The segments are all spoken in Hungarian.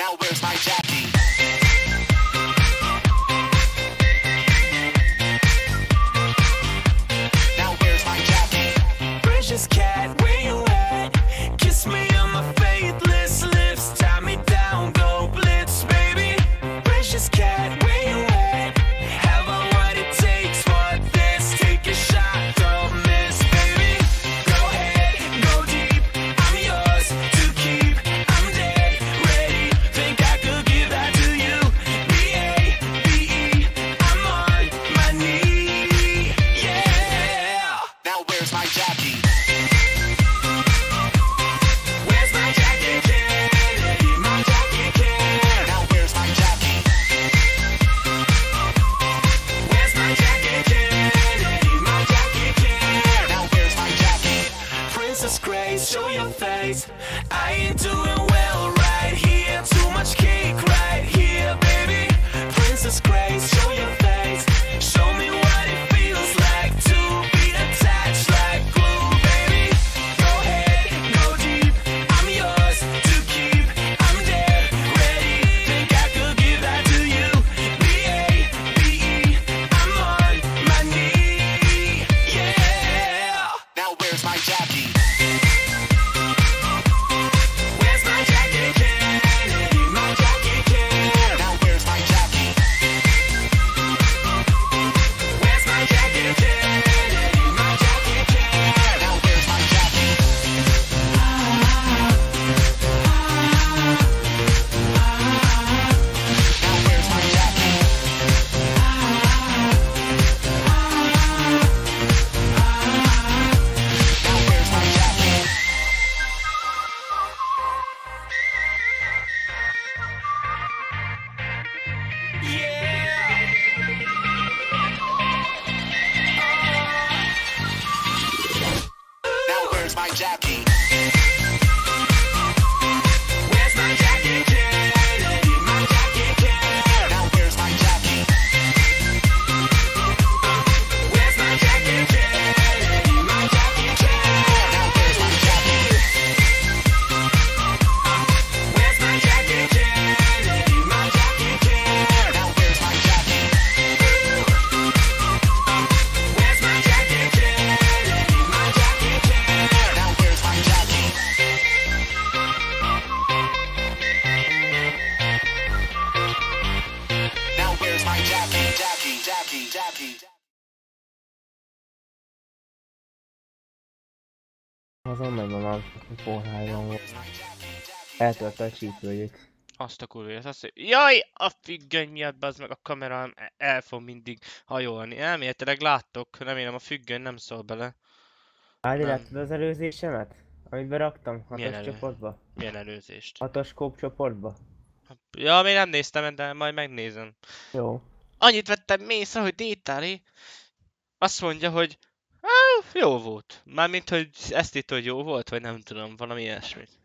Now where's my Jackie? Now Azon meg a porhájon volt. Eltörte a csípőjét. Azt a kurva, azt jaj, a függöny miatt az meg a kamerám el fog mindig hajolni. Elméletileg láttok, remélem a függöny nem szól bele. Ádi, láttad az előzésemet? Amit beraktam? Milyen Hatos elő? csoportba? Milyen előzést. Hatos kóp csoportba? Ja, még nem néztem, de majd megnézem. Jó. Annyit vettem észre, hogy Détári azt mondja, hogy "Á, jó volt. Mármint, hogy ezt itt, hogy jó volt, vagy nem tudom, valami ilyesmit.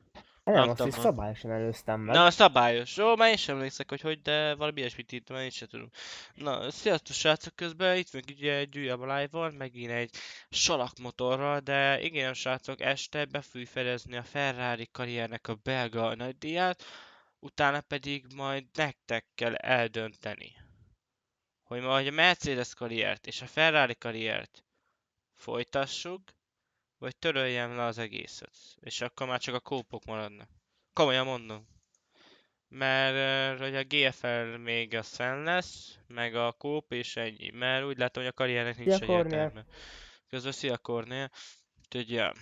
Nem, azt tudom, is szabályosan előztem meg. Na, szabályos. Jó, már én sem emlékszek, hogy hogy, de valami ilyesmit itt már én sem tudom. Na, sziasztok srácok, közben itt vagyunk ugye egy újabb live-on, megint egy salakmotorral, de igen srácok, este be fogjuk fedezni a Ferrari karriernek a belga nagydíját, utána pedig majd nektek kell eldönteni, hogy majd a Mercedes karriert és a Ferrari karriert folytassuk, vagy töröljem le az egészet, és akkor már csak a kópok maradnak. Komolyan mondom. Mert uh, hogy a GFL még az fenn lesz, meg a kóp és ennyi. Mert úgy látom, hogy a karriernek nincs egy értelme. Közben szia Kornél. Úgyhogy ja,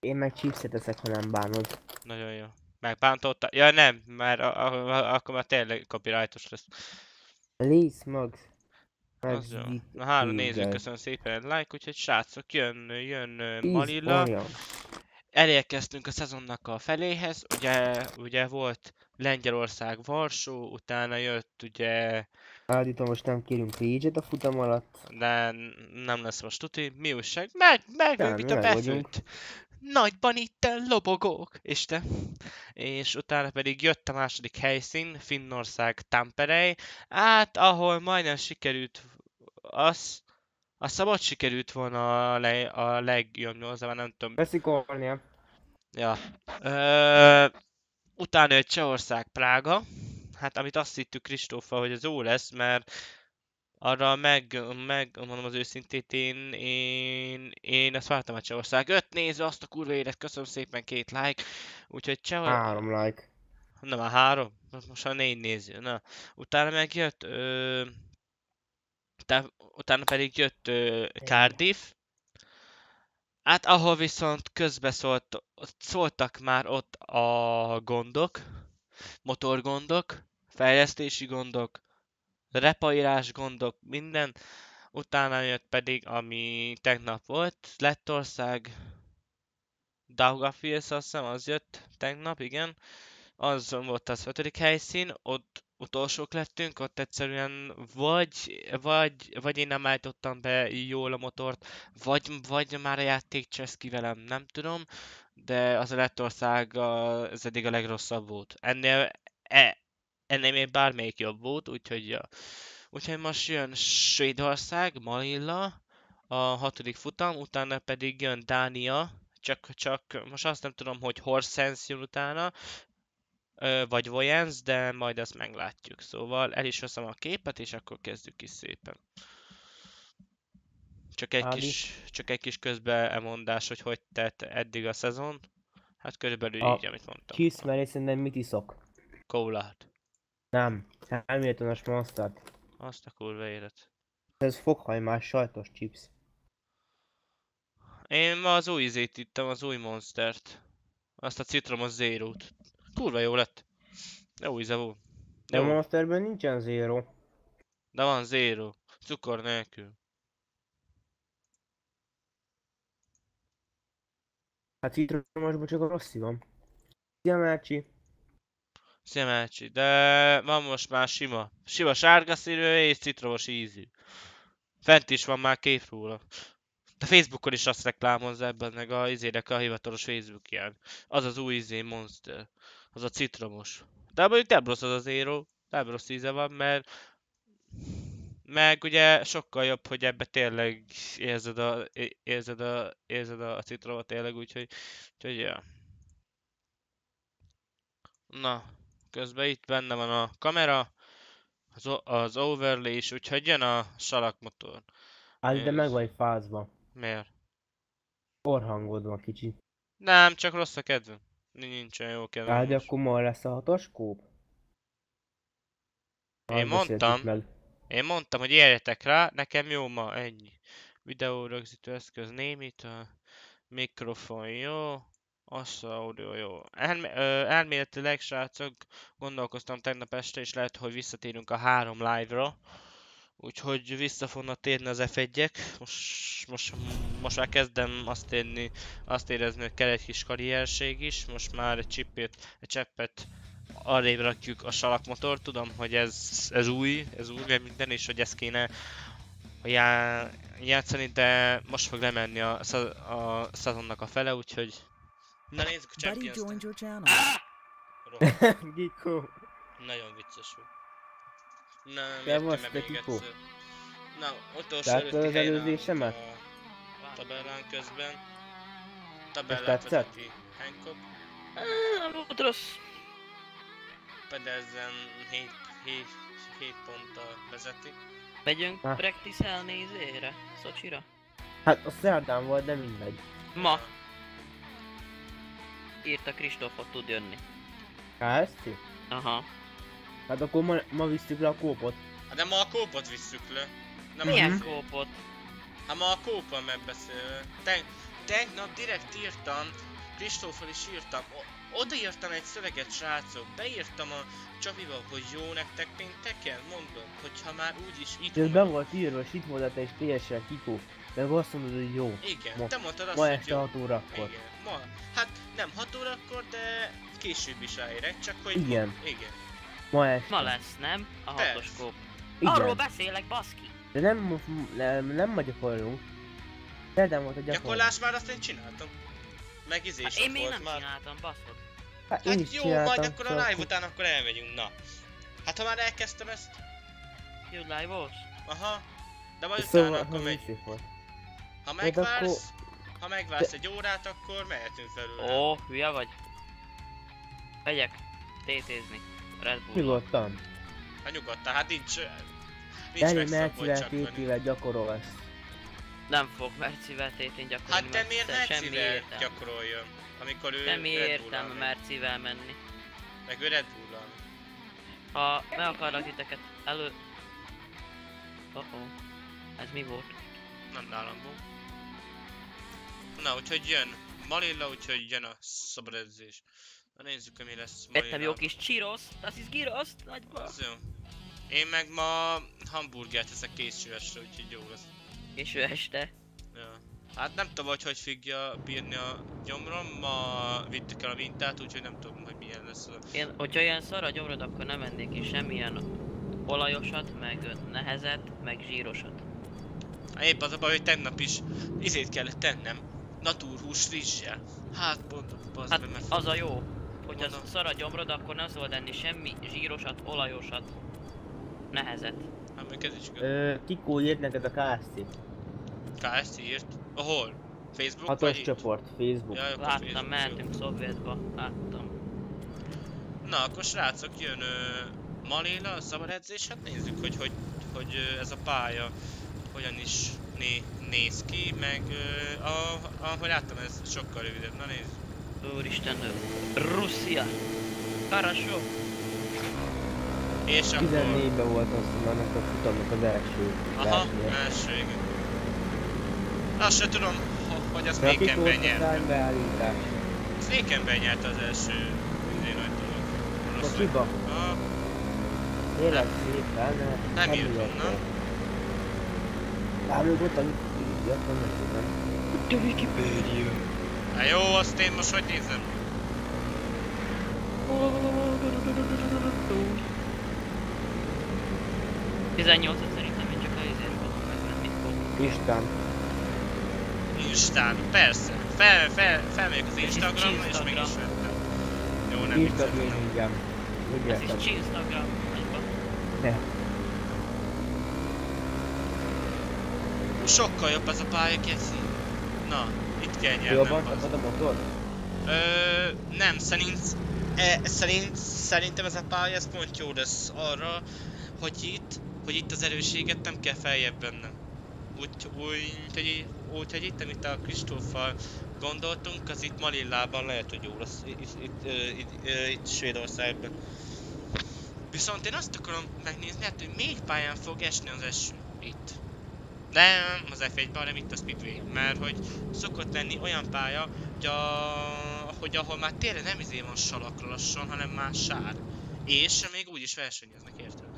Én meg chipset eszek, ha nem bánod. nagyon jó. Megbántotta? Ja nem, mert a, a, a, akkor már tényleg copyrightos lesz. Liz Max. Az jó. Na három néző, köszönöm szépen egy like, úgyhogy srácok, jön, jön Malilla. elérkeztünk a szezonnak a feléhez, ugye, ugye volt Lengyelország Varsó, utána jött ugye, Állítom, most nem kérünk rage a futam alatt. de nem lesz most tuti, mi újság? Meg, meg, Nem, mint a befőtt. Nagyban itten lobogók, Isten. És utána pedig jött a második helyszín, Finnország Tampere, hát ahol majdnem sikerült az, a szabad sikerült volna a, le, a legjobb nyolcban, nem tudom, Veszik Ornia. Ja. Ö, utána jött Csehország Prága, hát amit azt hittük Kristóffal, hogy ez jó lesz, mert arra meg, meg mondom az őszintét, én, én, én ezt vártam a Csehország. Öt néző, azt a kurva élet, köszönöm szépen, két like. Úgyhogy Csehország... Három like. Na már három? Most már négy néző. Na. Utána megjött... Ö... Utána, utána pedig jött ö, Cardiff. Hát ahol viszont közbeszólt, szóltak már ott a gondok, motorgondok, fejlesztési gondok, repaírás gondok, minden. Utána jött pedig, ami tegnap volt, Lettország, Daugavpils azt hiszem, az jött tegnap, igen. Az volt az ötödik helyszín, ott utolsók lettünk, ott egyszerűen vagy, vagy, vagy én nem állítottam be jól a motort, vagy, vagy már a játék cseszki velem, nem tudom, de az a Lettország ez eddig a legrosszabb volt. Ennél, e, ennél még bármelyik jobb volt, úgyhogy, ja. úgyhogy most jön Svédország, Manila, a hatodik futam, utána pedig jön Dánia, csak, csak most azt nem tudom, hogy Horsens jön utána, vagy Voyens, de majd ezt meglátjuk. Szóval el is veszem a képet, és akkor kezdjük is szépen. Csak egy Ádi? kis, csak egy kis közbeemondás, hogy hogy tett eddig a szezon. Hát körülbelül A így, amit mondtam. Kiismeri szerintem mit iszok? Kólát. Nem. Hamiltonos monstert. Azt a kurva élet. Ez fokhajmás sajtos chips. Én ma az új izét ittem, az új monstert. Azt a citromos zérót. Kurva jó lett. Jó íze volt. De a monsterben nincsen zero. de van zéró. Cukor nélkül. Hát citromosban csak a rossz van. Szia Márcsi. Szia Mácsi, de van most már sima. Sima sárga színű és citromos ízű. Fent is van már kép róla. De Facebookon is azt reklámozza ebben, meg a izének a hivatalos Facebookján. Az az új izé Monster. Az a citromos. De mondjuk nem rossz az az Zero. Nem rossz íze van, mert meg ugye sokkal jobb, hogy ebbe tényleg érzed a, érzed a, érzed a, citromot tényleg, úgyhogy, úgyhogy ja. Na, közben itt benne van a kamera, az, az overlay is, úgyhogy jön a salakmotor. Hát de meg vagy fázva. Miért? Orhangod van kicsi. Nem, csak rossz a kedvem. Nincsen jó Hát de most. akkor ma lesz a hatos kóp? Én mondtam. Én mondtam, hogy érjetek rá, nekem jó ma, ennyi. Videó rögzítő eszköz némítő, mikrofon jó, az audio jó. Elme- ö, elméletileg, srácok, gondolkoztam tegnap este, és lehet, hogy visszatérünk a három live-ra. Úgyhogy vissza fognak térni az f most, most, most már kezdem azt érni, azt érezni, hogy kell egy kis karrierség is. Most már egy csippét, egy cseppet arrébb rakjuk a salakmotor. Tudom, hogy ez, ez új, ez új, meg minden, és hogy ezt kéne já, játszani, de most fog lemenni a, sze- a szezonnak a fele, úgyhogy... Na nézzük a Buddy Champions joined your channel. Rohadt, Giko. Nagyon vicces volt. Na, nem te még Kiko. egyszer. Na, utolsó Láttad előtti az előzésemet? A tabellán közben. Tabellát vezeti Hancock. Nem volt rossz. Pedersen 7, 7, 7 ponttal vezeti. Megyünk Ha. practice-elni izére, Szocsira? Hát a szerdán volt, de mindegy. Ma írta Kristóf, hogy tud jönni. KSC? Aha. Hát akkor ma, ma visszük le a kópot. Hát de ma a kópot visszük le. Nem Milyen Mhm. kópot? Hát ma a kópon megbeszélve. Ten, tegnap direkt írtam, Kristóffal is írtam, o- odaírtam egy szöveget, srácok, beírtam a Csabiba, hogy jó nektek pénteken, mondom, hogyha már úgyis itt Ez be volt írva, és itt volt te is teljesen Kiko. De azt mondod, hogy jó. Igen, Ma- te mondtad azt, Ma hogy este jó. 6 órakor. Igen, ma. Hát nem 6 órakor, de később is elérek, csak hogy... Igen. Igen. Ma este. Ma lesz, nem? A Persze. hatos kóp. Igen. Arról beszélek, baszki! De nem, nem, nem ma gyakorlunk. Szerdán volt a gyakorlás. Gyakorlás már azt én csináltam. Meg izé Hát én még nem már. csináltam, baszod. Hát én Hát jó, csináltam, majd akkor a csak live után akkor elmegyünk, na. Hát ha már elkezdtem ezt, Jó live volt? aha. De majd utána Szóval, akkor ha megy. Ha Majd akkor- megvársz, ha megvársz egy órát, akkor mehetünk felül. Ó, hülye vagy? Megyek. tétézni. Red Bull. Nyugodtan. Hát nyugodtan, hát nincs... Nincs Dani Mercivel tétével gyakorolsz. Nem fog Mercivel tétén gyakorolni. Hát de miért Mercivel gyakoroljon? Amikor ő Red értelme Bull-al megy. Mercivel menni. Meg ő Red Bull-al. Ha meg akarlak titeket elő... Oh oh. Ez mi volt? Nem nálam volt. Na, úgyhogy jön Malilla, úgyhogy jön a szabad edzés. Na nézzük, hogy mi lesz Vettem jó kis csiros, das is gyros, nagyba. Az jó. Én meg ma hamburgert eszek későesre, úgyhogy jó lesz. És ő este. Ja. Hát nem tudom, hogy hogy fogja bírni a gyomrom, ma vittük el a mintát, úgyhogy nem tudom, hogy milyen lesz a... Én, hogyha ilyen szar a gyomrod, akkor nem ennék is semmilyen olajosat, meg nehezet, meg zsírosat. Hát épp az a baj, hogy tegnap is izét kellett tennem. Naturhús rizssel. Hát pont, az Hát meg meg az a jó, hogy az Mondom. szar a gyomrod, akkor nem szabad enni semmi zsírosat, olajosat, nehezet. Hát még ez is igaz. Ö, Kikó írt neked a KSC. KSC írt. Ahol? Facebook Hatos vagy csoport, Facebook. Ja, Láttam, Facebook, mentünk Szovjetba, láttam. Na, akkor srácok, jön ö, Maléla, a szabad edzés, hát nézzük, hogy, hogy, hogy ö, ez a pálya hogyan is né, néz ki, meg ö, a, ahogy láttam, ez sokkal rövidebb. Na nézzük. Úristen, Russzia! Parasó! És akkor... 14-ben volt azt mondom, ennek a futamnak az első. Aha, első, igen. Azt se tudom, hogy az Békenben nyert. beállítás. Az Békenben nyert az első minden nagy dolog. A Kiba. A... Tényleg szépen, nem, nem jött onnan. Lábjogott, amit így jött, nem jött onnan. Tövi kibérjön. Hát jó, azt én most hogy nézem? 18-at szerintem én csak a izért fogom megvenni. Fog. István. Instán, persze. Fel, fel, felmegyek az Ez Instagramra és meg is Instagram. vettem. Jó, nem ingyen. Úgy Ez is Instagram. Ne. Sokkal jobb az a pálya, Keci. Na, itt kell nyernem. Jobban tapad a motor? Ö, nem, szerint, e, szerint, szerintem ez a pálya ez pont jó lesz arra, hogy itt, hogy itt az erőséget nem kell feljebb bennem. Úgy, úgy, hogy, úgy, hogy itt, amit a Kristóffal gondoltunk, az itt Malillában lehet, hogy jó lesz. Itt, itt, itt, itt Svédországban. Viszont én azt akarom megnézni, hát, hogy még pályán fog esni az eső. Itt. Nem az F1-ben, hanem itt a Speedway. Mert hogy szokott lenni olyan pálya, hogy, a, hogy ahol már tényleg nem izé van salak lassan, hanem már sár. És még úgy is versenyeznek, érted?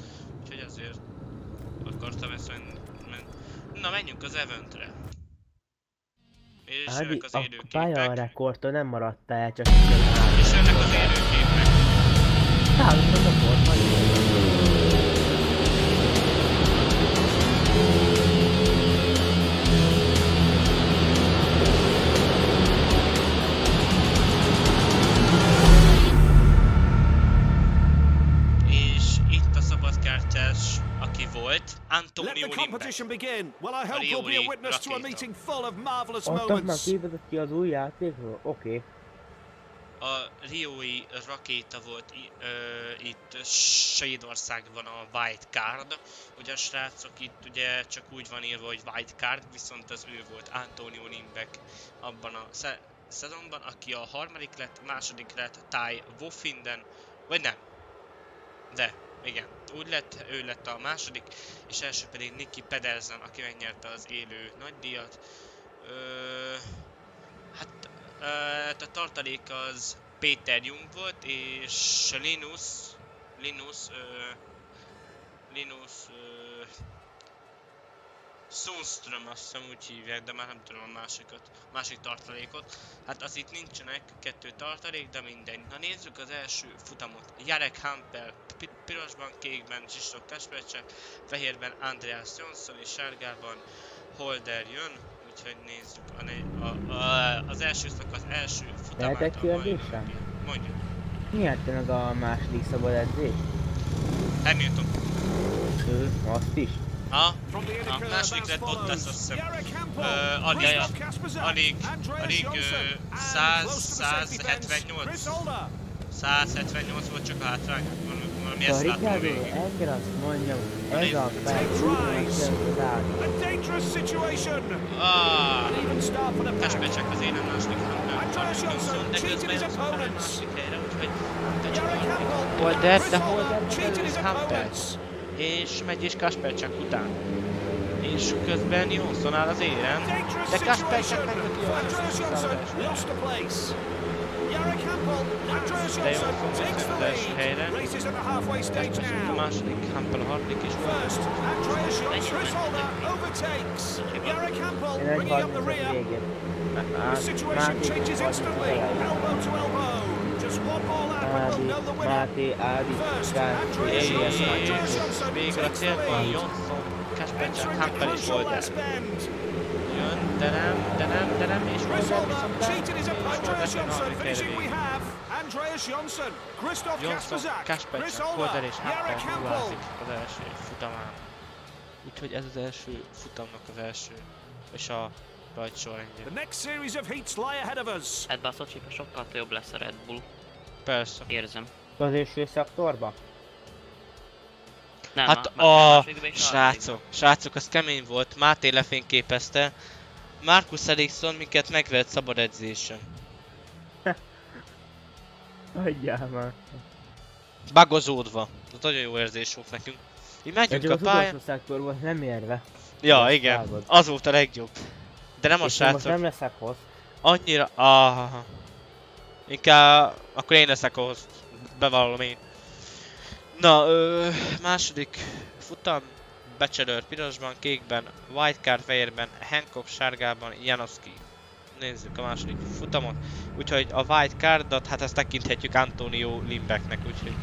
Úgyhogy azért akartam ezt menni. men- Na, menjünk az eventre. És Ági, jönnek az a élőképek. pálya rekordtól nem maradtál el, csak És jönnek az élőképek. Támadott a nagyon jó. Let the competition begin. Well, I hope you'll be a witness to a meeting full of marvelous Ott már moments. képezett ki az új játékról? Oké. A Riói rakéta volt ö, itt Svédországban a White Card. Ugye a srácok itt ugye csak úgy van írva, hogy White Card, viszont az ő volt Antonio Limbeck abban a sze- szezonban, aki a harmadik lett, második lett Ty Wofinden, vagy nem. De, igen, úgy lett, ő lett a második, és első pedig Nicky Pedersen, aki megnyerte az élő nagydíjat. Ö, hát Ö, hát a tartalék az Péter Jung volt, és Linus, Linus, ö, Linus, ö, Sundström azt hiszem úgy hívják, de már nem tudom a másikat, másik tartalékot. Hát az itt nincsenek kettő tartalék, de mindegy. Na nézzük az első futamot. Jarek Hampel, pi- pirosban, kékben Zsistok Kaspercsek, fehérben Andreas Johnson és sárgában Holder jön. Úgyhogy nézzük a, a, a, az első szakasz első futamát. Lehet egy kérdésem? Mondjuk. Nyerte meg a második szabad edzést? Hamilton. Ő, azt is. Ha? From the A második lett follows. Bottas, azt hiszem. Hampel, alig, Kasperzak, alig, alig and 100, close to the safety fence, 178. Chris Holder. 178 volt csak a hátrány. Valami, A ezt láttam Ricardo, végig. kell azt mondjam, ez a. A. Ah. Testbecsek az élen második hamnál. Andreas Johnson de közben az opponents. második helyre, úgyhogy de csak Jarek harmadik. Campbell. Holder, Chris de Holder Holder cheated his Hunter. opponents. És megy is Kaspercsek után. És közben Johnson áll az élen. Dangerous De Kaspercsek situation. megmeti a Andreas Johnson lost the place. Jarek Campbell. Andreas De Johnson Johnson takes the visszajött az első helyre. lead. Races at the halfway stage Kaspercsek a now. második, Campbell a harmadik és First, Andreas Johnson. Chris Holder overtakes. Jarek Campbell Én egy bringing up the 30 rear. végén. The situation Máté, changes Adi, instantly. Adi, Elbow to elbow. Winner. Máté, Ádi, First, Gáci, Andreas Johnson. Éjjel. Andreas Johnson végre célban. Johnson, Campbell és crucial Holder. last bend. Jön, de nem, de nem, de nem, és Holder viszont his és Andreas Johnson, Christoph Kasperzak, Chris és Jarek Campbell az első futamán. Úgyhogy ez az első futamnak az első, és a rajtsorrendje. The next series of heats lie ahead of us. Ebben a Szocsiban sokkal jobb lesz a Red Bull. Persze. Érzem. Az első szektorba? Nem, Hát a és srácok, srácok, az kemény volt. Máté lefényképezte. Marcus Eriksson minket megvett szabad edzésen. Hagyjál már. Bagozódva. Ez nagyon jó érzés volt nekünk. Így megyünk a az pályán. utolsó szektor volt nem érve. Ja, az igen. Az volt a legjobb. De nem a én most srácok. nem leszek hossz. Annyira... Ah, inkább... Akkor én leszek ahhoz. Bevallom én. Na, ö, második futam. Bachelor pirosban, kékben, Wildcard fehérben, Hancock sárgában, Janowski. Nézzük a második futamot. Úgyhogy a Wildcardot, hát ezt tekinthetjük Antonio Limbecknek, úgyhogy...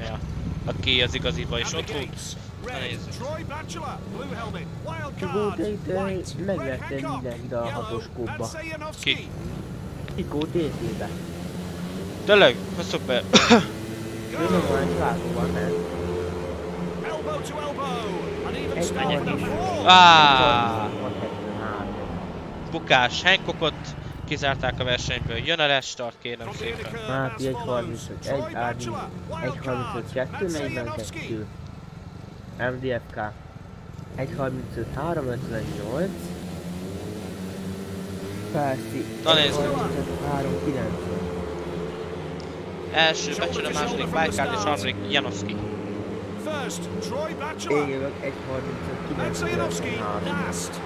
Ja. Aki az igaziba is ott volt. gates. Na Red, nézzük. Troy Bachelor, blue helmet, wild Kibó, card, te itt, ö, white, megvetted red Hancock, mindenkit a hatos yellow, kóba. Ki? Ikó TT-be. Tényleg? Na szuper. Tudom, hogy látóban ment. Elbow to elbow, an even Egy start for the megyek is. four. 673. Bukás. Hancockot kizárták a versenyből. Jön a restart, kérem szépen. inner curve Máté as egy follows. 35, Troy egy Ádi, Bachelor, egy wild card, 35, 2, Matt 42. Sajanovski. MDFK. Egy 35, 358. Percy. Na egy. 35, 390. Első becsül a második Wildcard és harmadik Janowski. First, Troy Bachelor. Éjjövök egy 35, Matt Sajanovski, 93. last.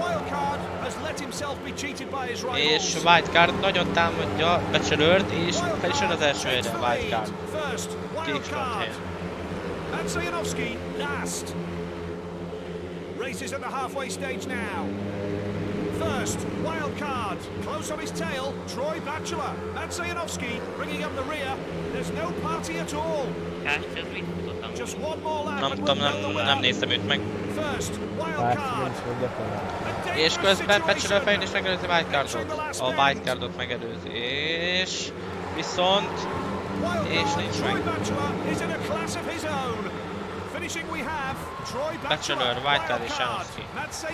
Wildcard has let himself be cheated by his És. Wildcard nagyon támadja Bachelor-t, és fel is jön az első helyre Wildcard. First, Kék wild front card. helyen. Races at the halfway stage now. First, wild card. Close on his tail, Troy Bachelor. And Sajanovski bringing up the rear. There's no party at all. Just one more lap Nem tudom, nem, nem néztem őt meg. First, wild card. És közben situation. fején is megelőzi Wildcardot. A Wildcardot megelőzi. És... Viszont... És nincs meg. Finishing we have Troy Bachelor, Wildcard és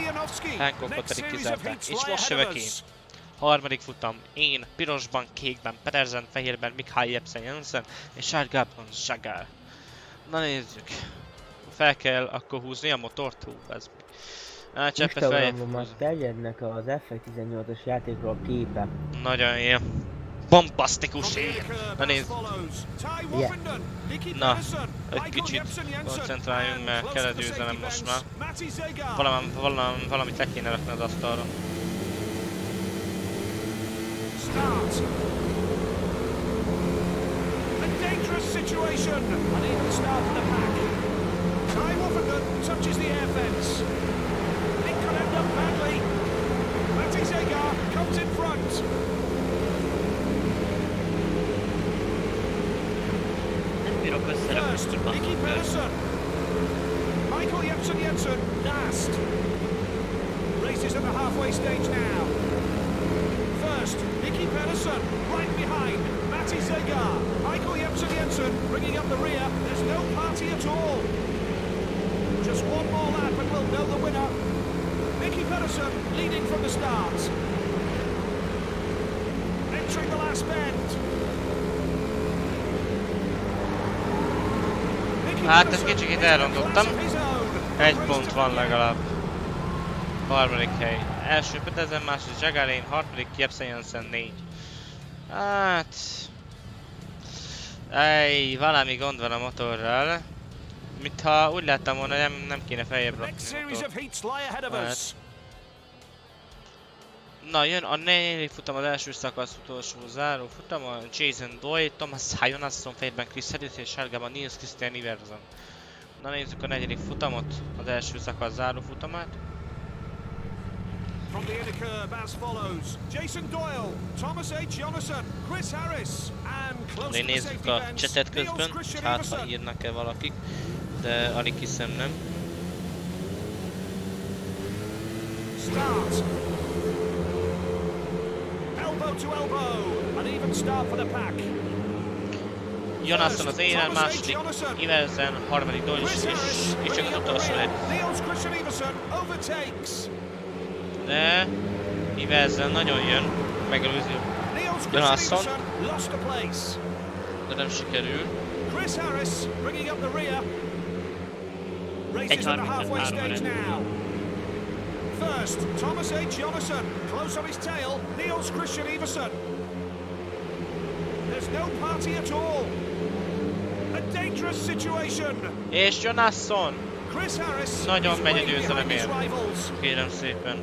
Janowski. Hancockot pedig kizárták. És most us. Harmadik futam. Én, pirosban, kékben, Pedersen, fehérben, Mikhail Jepsen Jensen, és sárgában Zsagár. Na nézzük. Fel kell akkor húzni a motort, hú, ez mi. Á, cseppet feljebb Instagramon terjednek az F18-as játékról a képe. Nagyon jó. Bombasztikus From the ég. inner curve Na as nézd. follows. Ty Yeah. Woffenden, Nicky Na, Pedersen, egy Michael kicsit Jepsen Jensen, koncentráljunk, and mert close kell to the győzelem safety most fence, már. Matti Zegar. Valami, valami, valamit le kéne rakni az asztalra. Start. A dangerous situation. An even start for the pack. Ty Woffenden touches the air fence. It could end up badly. Matti Zegar comes in front. Bírok összerakni First, Nicky. Pedersen. Michael Jepsen Jensen, last. Race is at the halfway stage now. First, Nicky Pedersen, right behind. Matti Zegar. Michael Jepsen Jensen bringing up the rear. There's no party at all. Just one more lap and we'll know the winner. Nicky Pedersen leading from the start. Entering the last bend. Hát ezt kicsit elrontottam. Egy pont van legalább. Harmadik hely. Első Petersen, második Jagalin, harmadik Jepsen Jensen 4. Hát... Ej, valami gond van a motorral. Mintha úgy láttam volna, nem, nem kéne feljebb rakni a motort. of Na, jön a negyedik futam az első szakasz utolsó záró futam, a Jason Doyle, Thomas Jonasson fejben Chris Harris és sárgában Nils Christian Iverson. Na nézzük a negyedik futamot, az első szakasz záró futamát. From the inner curve as follows. Jason Doyle, Thomas H. Jonasson, Chris Harris, and close to the safety a csetet közben, hát ha írnak-e valakik, de alig hiszem nem. Start. Jonasson az élen, második Iversen, harmadik Dodge, és, és csak az utolsó lett. De Iversen nagyon jön, megelőzi. Jonasson. De nem sikerül. Chris Harris First, Thomas H. Jonasson. Close on his tail, Niels Christian Iverson. There's no party at all. A dangerous situation. És Jonasson! Chris Harris Nagyon megy a way his győzelemért. rivals. Kérem szépen.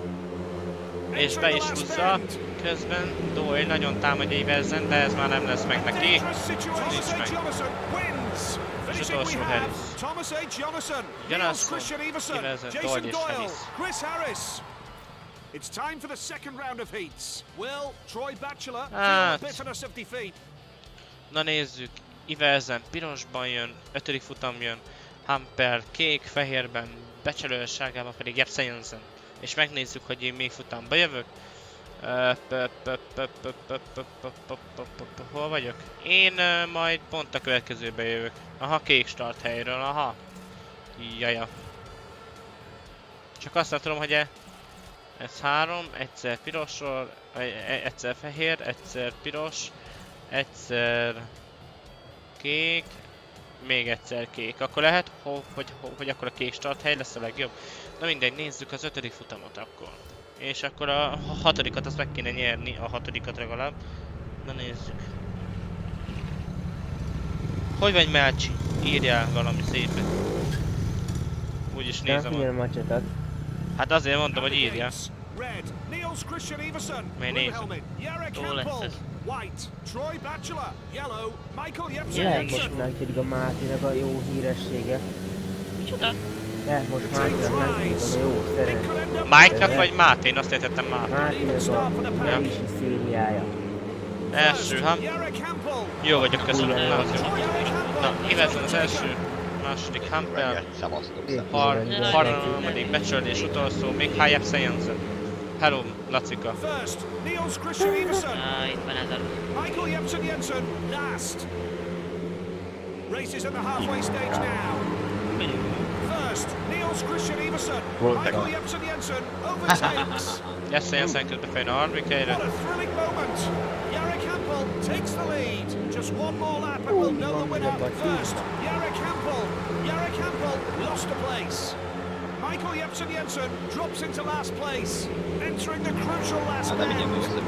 És be is húzza. Közben Doyle nagyon támadja Iversen, de ez már nem lesz meg neki. Nincs meg. We utolsó Harris. Christian Iverson, Jason Doyle és. Chris Harris. It's time for the second round of heats. Will Troy Batchelor Hát. bitterness of defeat? Na nézzük. Iversen pirosban jön, ötödik futam jön. Hamper kék, fehérben, becselő sárgában pedig Jepsen Jensen. És megnézzük, hogy én még futamba jövök. Hol vagyok? Én majd pont a következőbe jövök. Aha, kék start helyről, aha. Jaja. Csak azt nem tudom, hogy e... Ez három, egyszer pirosról, egyszer fehér, egyszer piros, egyszer kék, még egyszer kék. Akkor lehet, hogy, hogy, hogy akkor a kék start hely lesz a legjobb. Na mindegy, nézzük az ötödik futamot akkor. És akkor a ha- hatodikat azt meg kéne nyerni, a hatodikat legalább. Na nézzük. Hogy vagy Melcsi? Írjál valami szépet. Úgyis Nem nézem. figyelem A... a csetet. Hát azért mondom, hogy írja. helmet, Jarek Hol lesz Campbell. ez? White, Troy Batchelor. Yellow, Michael Jepsen Lehet most megkedik a Mátének a jó híressége. Micsoda? De most Mátyás megmondom, jó, szeretem. Mike-nak vagy Máté? Én azt értettem Máté. Máté az a nem szériája. Első, hát. Jó vagyok, köszönöm. Na, ki lesz az első? Második Hampel. Harmadik becsörlés utolsó, még Hayab Science. Hello, Lacika. Ah, itt van ez a... Michael Jepsen Jensen, last. Races at the halfway stage now. First, Niels Christian Everson. Michael Jepsen Jensen overtakes. Jesse Jensen közben fejön a harmadik what a thrilling moment. Jarek Campbell takes the lead. Just one more lap and we'll know the winner first. Jarek Campbell. Jarek Campbell lost a place. Michael Jepsen Jensen drops into last place, entering the crucial last Hát nem így bend. emlékszem.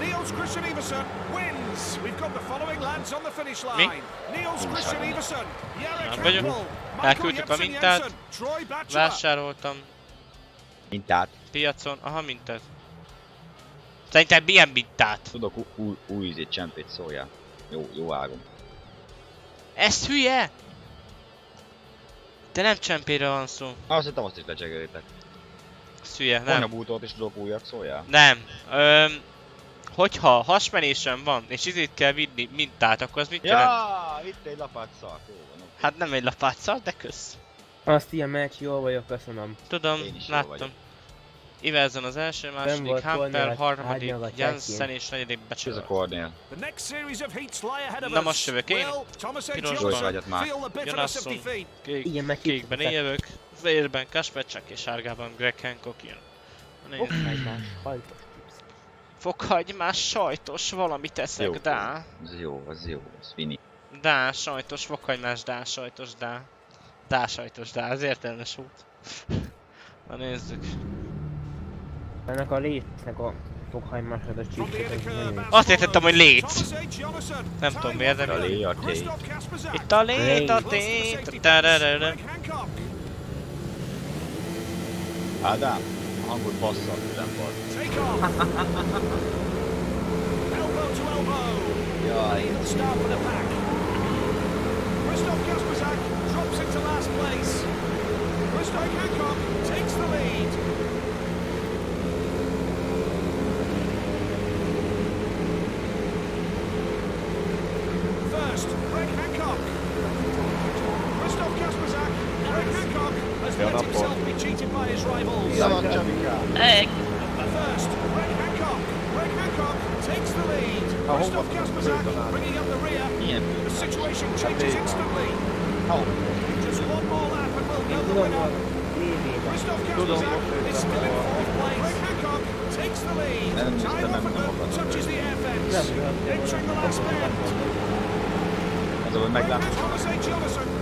Niels Christian Everson wins. We've got the following lads on the finish line. Niels Christian Everson, Jarek Michael Elküldtük a mintát. Jensen, Troy Batchelor. Vásároltam Mintát. piacon, aha mintát. Szerintem milyen mintát? Tudok új, új ízét csempét szóljál. Jó, jó ágom. Ez hülye? De nem csempére van szó. Azt hittem azt is lecserélitek. Ez hülye, nem. Konyabútort is tudok újat szóljál. Nem. Öm, hogyha hasmenésem van, és izét kell vinni mintát, akkor az mit ja, jelent? itt egy lapát jó van. Okay. Hát nem egy lapát de kösz. Azt ilyen meccs, jól vagyok, köszönöm. Tudom, láttam. Iverzen az első, második Hamper, hát harmadik Jensen és negyedik Becsülő. Ez a Cornél. Na most jövök én. Pirosban Jonasson, kék, kékben én jövök. Vérben Kaspercsák és sárgában Greg Hancock jön. Nézd. Oh, hajtó. Fokhagymás sajtos, valamit Jó. eszek, de... Az jó, az jó, az fini. Dá, sajtos, fokhagymás dá, sajtos dá. Dá, sajtos dá, az értelmes út. Na nézzük. Ennek a létnek a curve, nagyon as Azt értettem, hogy. Jonasson. Nem tudom miért, de A lé, a té. Christoph Kasperzak. Itt a lét, a tét, safety a fence. tararara. Greg Hancock. Ádám, a hangot bassza a fülembar. Take off. elbow to elbow. Jaj. Lead start for the pack. Christoph Kasperzak drops into last place. Christoph Hancock takes the lead. First, Greg Hancock. Christoph Kasperzak. Greg Hancock has let himself be cheated by his rivals. Szabad Csabikám! Egy! First, Greg Hancock. Greg Hancock takes the lead. Christoph Kasperzak bringing up the rear. Ilyen The situation changes instantly. Just one more lap and we'll know the Tudom, winner. a tévében. Christoph Kasperzak is still in fourth place. Greg Hancock takes the lead. Nem, Time nem, off and touches the air fence. Entering the last bend. Az, hogy Greg meglátod.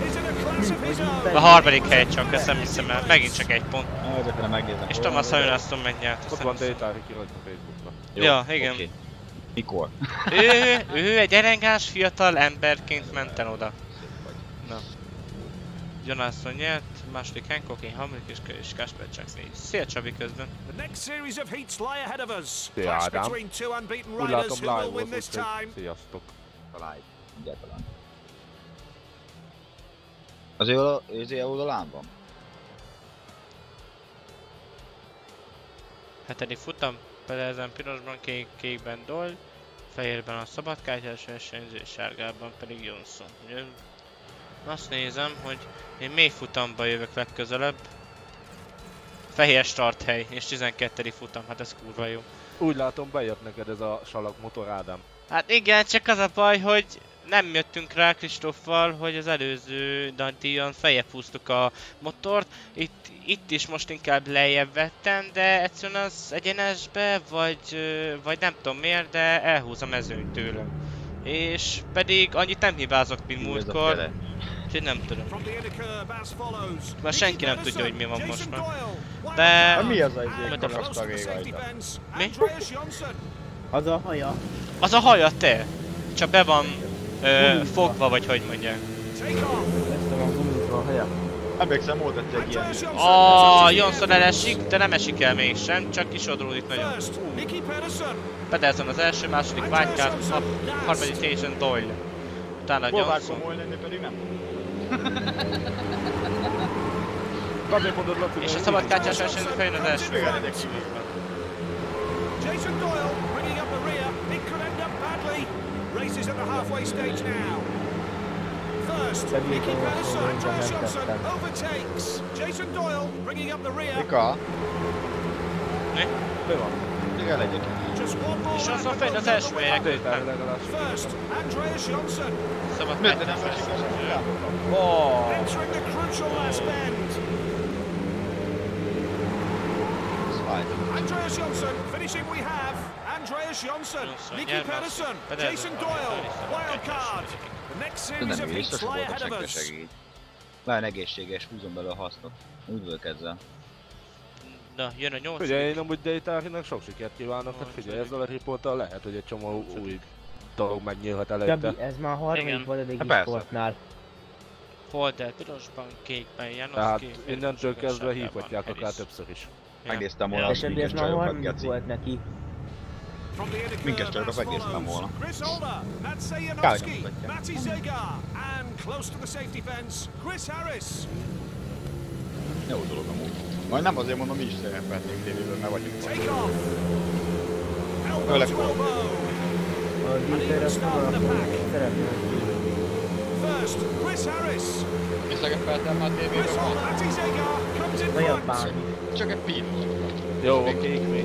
A harmadik hely csak, ezt nem hiszem el. Megint csak egy pont. Ezekre megnézem. És Thomas Hajonaszton megnyert. Ott van. Daytari kirajta Facebookra. Jó, Ja, igen. oké. Mikor? ő, ő egy elengás fiatal emberként ment el oda. Na. Jonasson nyert, második Hancock, én harmadik és, és Kasper csak négy. Szia Csabi közben. The next series of heats lie ahead of us. Szia, Clash Ádám. between two unbeaten Úgy riders látom who live will win volt, this úgyhogy time. sziasztok. Találj. Egyáltalán. Az ő az ő oldalán van? Hetedik futam, Pedersen pirosban, kék, kékben Doll, fehérben a szabadkártyás versenyző, és sárgában pedig Johnson. Ugye, Azt nézem, hogy én mély futamba jövök legközelebb. Fehér start hely, és 12. futam, hát ez kurva jó. Úgy látom bejött neked ez a salag motor Ádám. Hát igen, csak az a baj, hogy nem jöttünk rá Kristóffal, hogy az előző díjon feljebb húztuk a motort. Itt, itt is most inkább lejjebb vettem, de egyszerűen az egyenesbe, vagy, vagy nem tudom miért, de elhúz a mezőny tőlem. És pedig annyit nem hibázok, mint a múltkor, úgyhogy nem tudom. Már senki nem tudja, hogy mi van most már. De- card. Mi az a rajta? fence, Mi? Az a haja. Az a haja te! Csak be van ö, fogva, vagy hogy mondják. A a. Emlékszem, volt egy ilyen. A Johnson elesik, de nem esik el mégsem, csak kisodródik nagyon. Pedersen. Az első, második Wildcard, a harmadik Jason Doyle. Utána Hol vágom Johnson. lenni, pedig nem. Laci, És a szabadkártyás versenyző feljön az első. Jason Doyle at the halfway stage now. First, Pedig Nicky a- Pedersen, a- Andreas a- Johnson a- overtakes. Jason Doyle bringing up the rear. Mika, Mi? Mi van? még elegyek. Just one more És lap Johnson and fejn we'll az know első the winner. helyre Daytari közben. legalább. First, Andreas Johnson Miért Szabadkártyás nem esik az versenyző. Oh, entering the crucial last bend. Ez fáj. Andreas Johnson finishing we have. Andreas Johnson, Johnson Nicky Pedersen, Jason Doyle, harmadik, wild harmadik, card. harmadik. The next series of biztos lie ahead of us. segít. Nagyon egészséges, húzom belőle a hasznot. Vagyok ezzel. Na, jön a nyolc. Figyelj, én amúgy Daytarinak sok sikert kívánok, hát figyelj, ezzel a riporttal lehet, hogy egy csomó új dolog megnyílhat előtte. Gabi, ez már a harmadik volt eddig sportnál. Folder pirosban, kékben, Janoszki. Tehát innentől kezdve hívhatják akár többször is. Megnéztem volna eddig ez már harmadik Geci. volt neki. Csajokat as megnéztem follows. volna. Chris Holder, Matt Sayanovsky, Kártyát Matty Zagar, and close to the safety fence, Chris Harris. Jó dolog amúgy. Majd nem azért mondom, mi is szerepelnénk tévében, mert vagyunk. Take off. Elbow Főleg. First, Chris Harris. Mi szerepeltem már Chris tévében? Holder, Matty Zagar comes in Olyan bármi. Csak egy pillanat. Jó, a kék még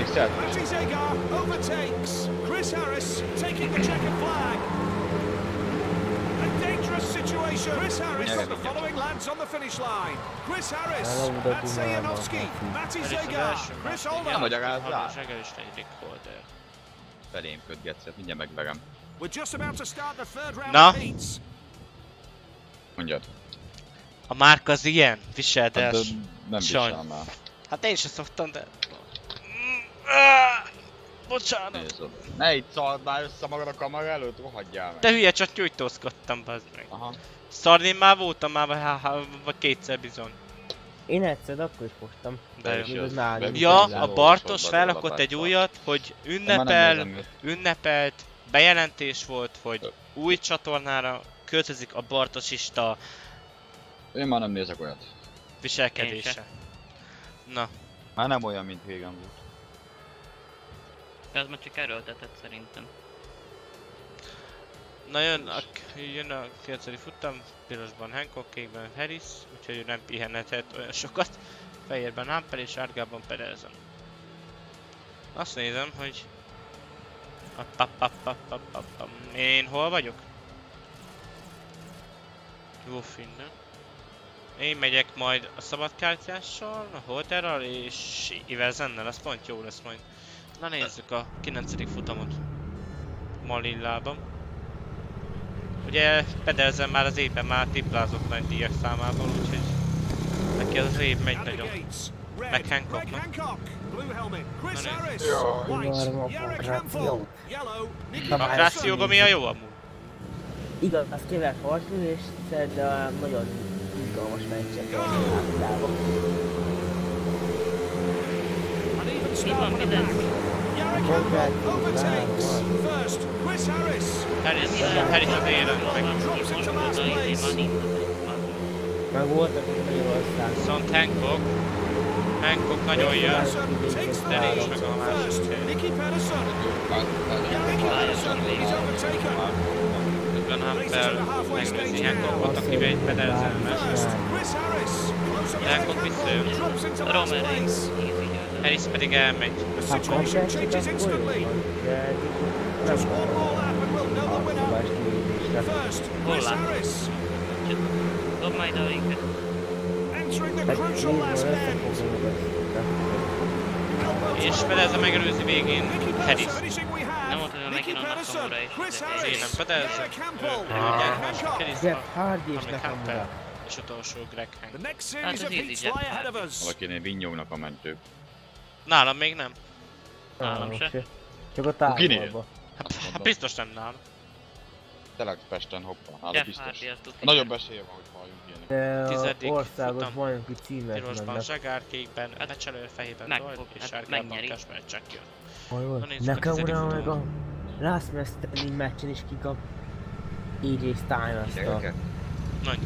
És on the finish line. Chris Harris, Chris második, Holder. Nem magyarázzál. is negyedik Holder. Felém kötgetsz, hát mindjárt megverem. We're just about to start the third round Na. Mondjad. A márka az ilyen, Hát, viseldes. de nem Sajn. visel már. Hát én sem szoktam, de... Áh, Bocsánat. Ne itt szard már össze magad a kamera előtt, rohadjál meg. De hülye, csak nyújtózkodtam, bazd meg. Aha. Szarni már voltam már, vagy, vagy kétszer bizony. Én egyszer akkor is fogtam. De is jó. Be- Ja, a Bartos felrakott egy újat, hogy ünnepel, ünnepelt, bejelentés volt, hogy új csatornára költözik a Bartosista Én már nem nézek olyat. viselkedése. Na, Már nem olyan, mint régen volt. De az már csak erőltetett szerintem. na jön a, jön a 9. futam, pirosban Hancock, kékben Harris, úgyhogy ő nem pihenhetett olyan sokat. Fehérben Hampel és sárgában Pedersen. Azt nézem, hogy... Apapapapapapam. Én hol vagyok? Jó finnen. Én megyek majd a szabadkártyással, a Holterral és Iverzennel, az pont jó lesz majd. Na nézzük a 9. futamot. Malillában. Ugye Pedersen már az évben már tiplázott nagy díjak számával, úgyhogy neki az év megy nagyon. Meg Hancock, Greg no? Hancock, blue helmet. Chris No, no. Harris, Jaj, white, várom a Grációban mi a jó amúgy? Igaz, az kivel harcol, és szerintem nagyon izgalmas meccsek a világban. Mi van, for the Fidesz? pack. Jarek Congrats, Hempel overtakes. wow. First, Chris Harris. Harris, Ilyen Harris az van, élet jól meg. van, Drops most into oda last izé place. van itt. Meg voltak itt Magyarország. Viszont Hancock. Hancock nagyon jön. Pedersen takes the De nincs lead. meg a másik First, hely. Nicky Pedersen. Jarek Pedersen is overtaken. Közben Hampel megnézi Hancockot, akivel egy Pedersen First, lesz. Chris Harris. Close up De ahead, Hancock visszajön. Campbell drops into last Romer place. easy győzött. Harris pedig elmegy. The situation changes instantly. Just one more lap and we'll know the winner. First, Chris Hola. Harris Dob majd a linket. entering the crucial last bend. És Pedersen megelőzi végén Nicky Harris. Nem olyan Nicky megint annak szomorra is, Hancock. Harris, Jeff Hardy és oda. És utolsó Greg next Hát series az of easy heats Jeff lie ahead of Hardy. us. Valakinél a mentők. Nálam még nem. Nálam se. Csak a távolba. Hát, hát biztos nem nálam. Tényleg Pesten, hoppa, nála Jeff biztos. Nagyobb esélye van, hogy halljunk ilyenek. De Tizedik a országos bajnoki címet Pirosban mennek. zsagár, kékben, Hát, becselő, fehérben meg Doyle, fog- és hát sárgában. Cashman csak jön. Nekem uram meg a. Last Standing meccsen is kikap AJ Styles-t. Gyerekek, Nagy.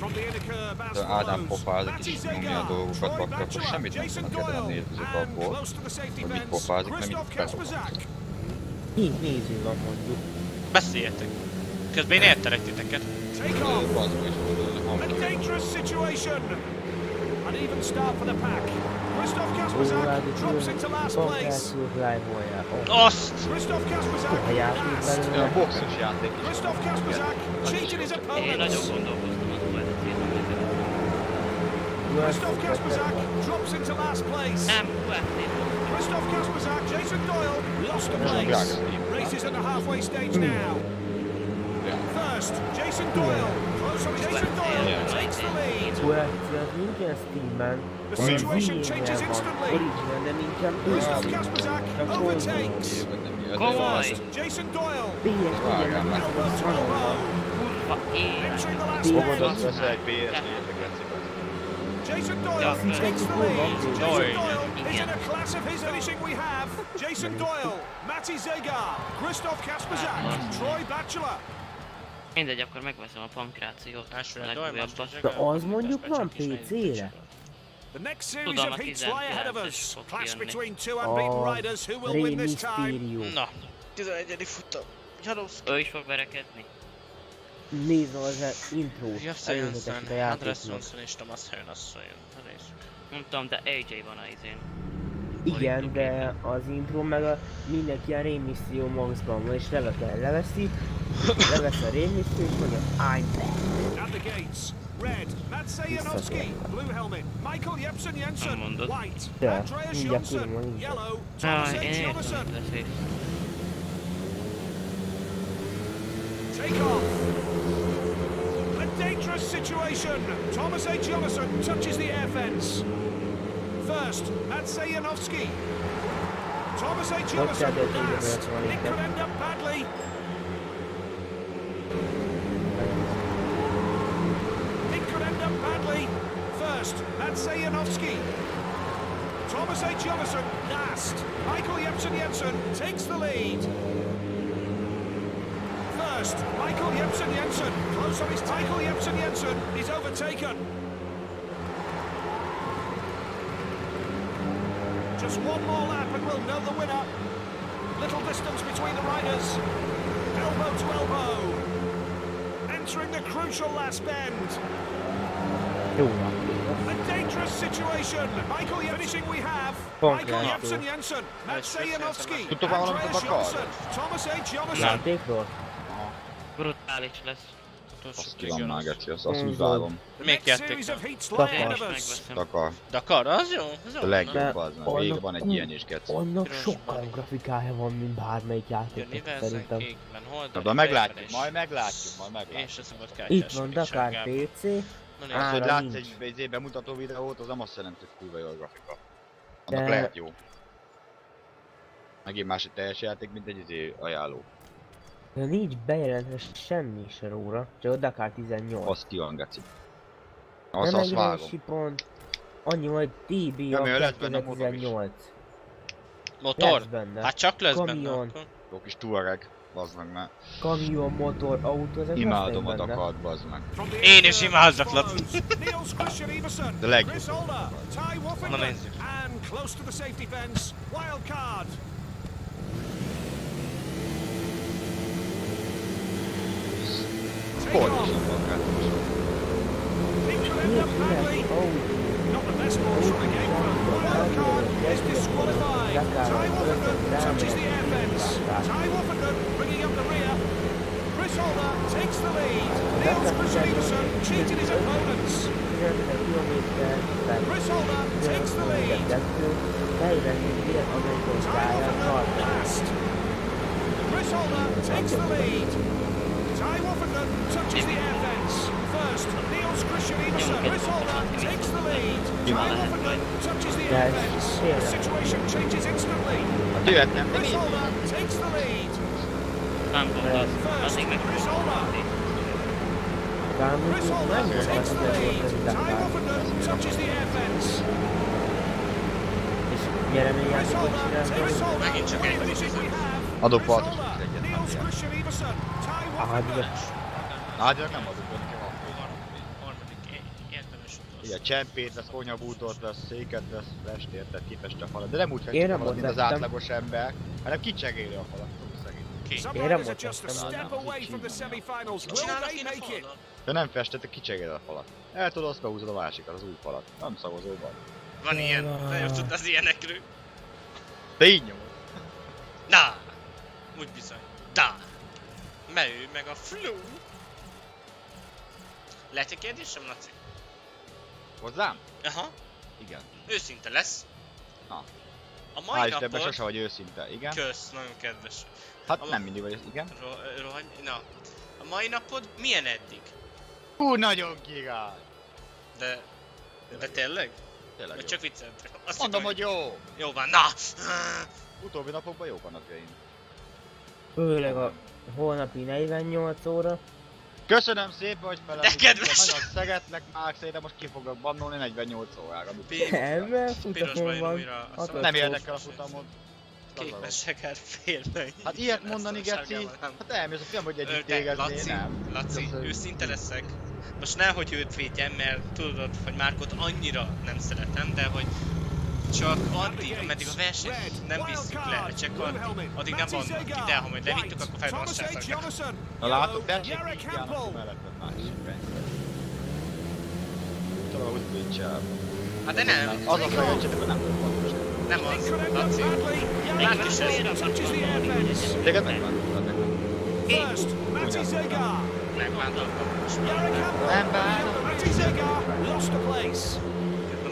From the inner curve as de Ádám follows. pofázik Matty és nyomja a Zagar, dolgokat, Troy akkor Bachelor, semmit nem Jason tudnak ezen Doyle, nézzük and abból, close to the safety hogy mit fence, pofázik, meg Christoph mit Kasprzak. Négy néző van mondjuk. Beszéljetek. Közben én értelek titeket. Take off. Bazd is mondani, A hangja. dangerous situation. An even start for the pack. Christoph Kasprzak drops into last place. Konkációt live-olják. Oh. Azt! Christoph Kasprzak A játék last. belőle. A boxos játék is. Christoph Kasprzak cheated his Én opponents. nagyon gondolkoztam az UFC-ben. Christoph Kasprzak drops into last place. Nem, UFC. Christoph Kasprzak, Jason Doyle lost the place. Races at the halfway stage now. First, Jason Doyle. Oh, Close on Jason Doyle takes the lead. UFC az nincsen Steamben. The situation changes instantly. Original, de Christoph PC. Kasprzak Csak overtakes. Komoly! First, Jason Doyle. PS Vágám meg. Elbow to elbow. Kurva élet. Entering the last Fogadott bend. veszel egy PS4-et, Jason Doyle takes the lead. Jason Doyle. Doyle is in a class of his finishing we have. Jason Doyle, Matty Zagar, Christoph Kasprzak, Troy Batchelor. Mindegy, akkor megveszem a pankrációt. Első A egy Doyle, legújabbat. második De zsagár, az mondjuk van csak is megy, PC-re? The next series Tudom, of heats lie ahead of us. Clash between two unbeaten riders who will win this time. Mysterio. Na, 11. futam. Janowski. Ő is fog verekedni. Nézd meg az intro. Jeff előzetesít Jensen, a Andres játéknak. Johnson és Thomas Hörnasszony. Nem tudom, de AJ van a izén. Igen, de az intro meg a mindenki a rémisszió maxban van, és levekel, leveszi, levesz a rémisszió, és mondja, I'm back. At the gates. Red, Matsei Janowski. Blue helmet, Michael Jepsen Jensen. Mondod. White, Andreas Johnson. Yellow, Thomas Ah, H. Jonasson. mit beszélsz. Take off. A situation. Thomas H. Jonasson touches the air fence. First, Matsei Janowski. Thomas H. Bocsánat, last. It could end up badly. It could end up badly. First, Matsei Janowski. Thomas H. Jonasson last. Michael Jepsen Jensen takes the lead. First, Michael Jepsen Jensen. Close on his Michael Jepsen Jensen is overtaken. Just one more lap and we'll know the winner. Little distance between the riders. Elbow to elbow. Entering the crucial last bend. Jó. A dangerous situation. Michael finishing we have. Pont Michael játék. Jepsen Jensen. Matsei Janowski. Tudtok valamit Andreas akarni? Johnson. Thomas H. Jonasson. Brutális lesz. Azt ki van már, Geci, azt, azt úgy vágom. Még játék heats Dakar. Dakar. Dakar, az jó? Az jó. A legjobb az, mert annak- van egy ilyen is, Geci. Annak sokkal grafikája van, mint bármelyik Nivelsen, szerintem. Na, de meglátjuk, majd meglátjuk, majd És meglátjuk. a szabad Itt van Dakar. PC. Az, hogy látsz egy, izé bemutató videót, az nem azt jelenti, hogy kurva jó a grafika. Annak lehet jó. Megint más egy teljes játék, mint egy izé ajánló. De nincs bejelentve semmi se róla, csak a Dakar 18. Az ki van, Geci. Azt, Nem azt vágom. pont, annyi, hogy TB Nem, a ő lesz benne motor is. 2018. Motor? Benne. Hát csak lesz benne Kamion. akkor. Jó kis Tuareg, bazd meg már. Kamion, motor, autó, ezek Imádom a benne. Dakart, bazd meg. Én is imádlak, Laci. De legjobb. Na nézzük. Not the the. Chris his opponents. 15 Chris Holder takes the lead. 42, 44 amerikai Ty pályán Woffington harmadik. last. Chris Holder takes the lead. Ty Woffington touches the air fence. First, Niels Christian Everson. Chris Holder takes the lead. Ty Woffington touches the air fence. The situation changes instantly. Hát jöhetnem, de Chris nincs. Holder takes the lead. Nem pont az. First, Addig meg Chris Holder. Talán Chris még Holder nem volt takes az the lead. az Ty Dakar. Woffington touches the air fence. És Chris nyereményjátékot Holder, Chris csináltam. Holder, Megint csak egy finishing we have. Adok Chris partos Holder, egyet, nem Niels ilyen. Christian Everson, Ty Ah, De Hát nem adok neki van. Harmadik, érdemes utolsó. Igen, csempét lesz, konyhabútort lesz, széket lesz, lest érted, kifeste a falat. De nem úgy Én festjük a nem falat, mint az átlagos ember, hanem kicsegéli a falat, Én nem? De nem fested, te kicsegéli a falat. El tudod, azt behúzod a másikat, az új falat. Nem szavazóban. Van ilyen, nagyon tud az ilyenekről. Te így nyomod. Na! Úgy bizony. Da! Mert ő meg a flu. Lehet egy kérdésem, Laci? Hozzám? Aha, Igen. őszinte lesz. Na. A Hál' mai Istenben napon... sose vagy őszinte, igen. Kösz, nagyon kedves. Hát a- nem mindig vagy, igen. Ro- rohagy, na. A mai napod milyen eddig? Hú, nagyon király! De... De tényleg? Tényleg Vagy jó. csak vicceltek? Azt Mondom, hittem, hogy jó! Jó van, na! Utóbbi napokban jók a napjaim. Főleg a holnapi 48 óra. Köszönöm szépen, hogy felem. De kedves! Nagyon szeretlek már, szerintem most ki fogok bannolni 48 órára. Pirosba futamon van. Nem érdekel a futamod. Kékben seker félbe. Hát ilyet mondani, Geci? Hát elmész a film, hogy együtt De végezni, Laci, nem? Laci, őszinte leszek. Most nehogy őt védjem, mert tudod, hogy Márkot annyira nem szeretem, de hogy Csak addig, ameddig a versenyt nem visszük le, csak addig, addig nem van ide, ha majd levittük, akkor felgyorsítják. Na látod, tessék, János mellett más. Tudom, hogy nincsel. Hát de nem, Az a fejlődtség, hogy nem nem az, Laci. Látod is ez, Téged most már. Jarek Campbell. Nem bánom. Matty Zegar lost a place.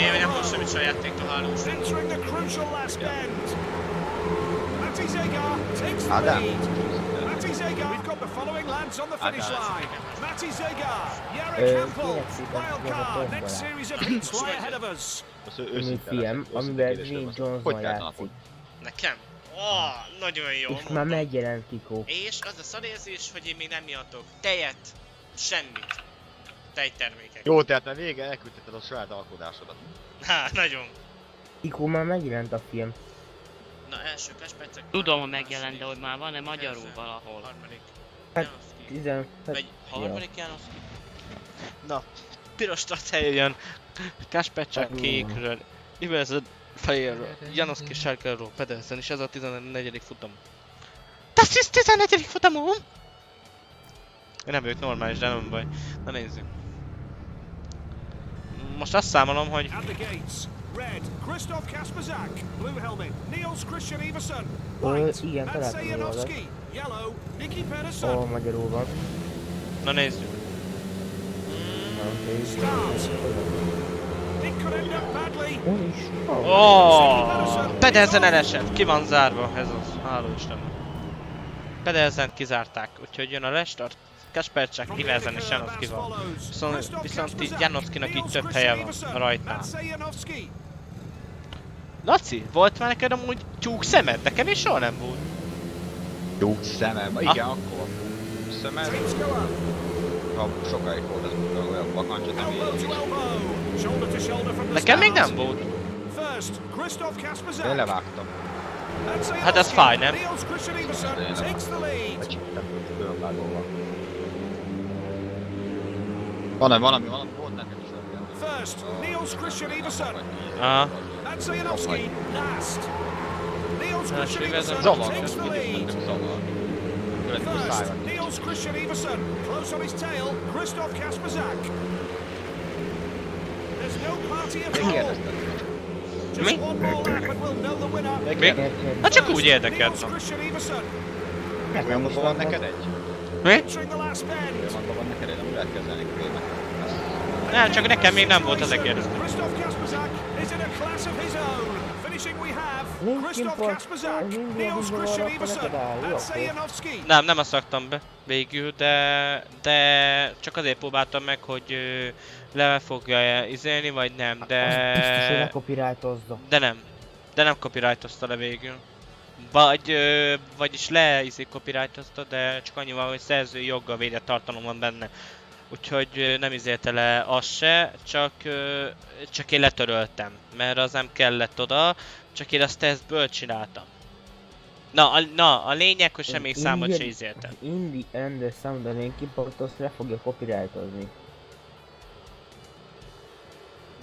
the nem most semmit Zegar takes the Adam. lead. Matty Zegar, we've got the following lads on the finish Adam. line. Matty Zegar, Jarek Campbell, kérek szépen, wild maga card. tombola. Next series of heats lie ahead of us. Őszinte film, amiben Dwayne. Johnson játszik. Nekem? Oh, nagyon jó. És már mondom. megjelent Kiko. És az a szarérzés, hogy én még nem miattok tejet, semmit. Tejtermékek. Jó, tehát a vége elküldheted a saját alkodásodat. Há, nagyon. Kiko már megjelent a film. Na, első percek. Tudom, hogy megjelent, de hogy már van-e magyarul valahol. Harmadik. Hát, Janoszki. 15 Vagy harmadik Janoszki. Na, piros tarthelye jön. Kaspecsák Hát, kékről. Ivezed fejéről. Janoszki sárgáról. Pedersen, és ez a 14. futam. Das ist 14. futamom! Én nem vagyok normális, de nem baj. Na nézzük. Most azt számolom, hogy. Ö, igen, találtam Nicky Ó, magyarul van. Na nézzük. Ó, Oh. Pedersen elesett, ki van zárva, ez az, háló Isten. Pedersen kizárták, úgyhogy jön a restart. Kaspercsák, Iversen és undercurve, Janowski as van. follows. Viszont, viszont Janowskinak Niels több helye van rajtnál. Sajanovski. Laci, volt már neked amúgy tyúk szemed? Nekem is soha nem volt. Jó szemem, Ah. igen, akkor. Szemem, ha sokáig volt ez olyan bakancsot, ami Nekem még nem volt. First, Christoph én Kasprzak. levágtam. Matt Hát ez fáj, nem? Niels Christian Everson Van-e valami, valami volt nekem is olyan. First, Niels Christian Everson. Aha. Matt Sajanovski last. Niels Na, Christian és igazán Everson Zavar, takes ez the mindig lead. nekem zavar. Következő First, szájban. Niels Christian Everson. Close on his tail, Christoph Kasprzak. There's no party at all. Megkérdezted. Just Mi? one more lap and we'll know the winner. Mi? Érted? Hát csak úgy First, érdekeltem. Niels Christian Everson. Olyan Nekem is van van neked egy? Mi? Nem csak nekem még nem volt, ezek. Sajanovski. Nem, nem azt raktam be végül, de, de csak azért próbáltam meg, hogy le fogja izélni, vagy nem, Az biztos, hogy de... lekopiráltozza. De nem. De nem copyrightozta le végül. Vagy, ö, vagyis le izé copyrightozta, de csak annyival, hogy szerzői joggal védett tartalom van benne. Úgyhogy nem izélte le azt se, csak, ö, csak én letöröltem, mert az nem kellett oda, csak én azt tesztből csináltam. Na, a, na, a lényeg, hogy semmi Az számot se izéltem. Indie and the Sound a Park azt le fogja copyrightozni.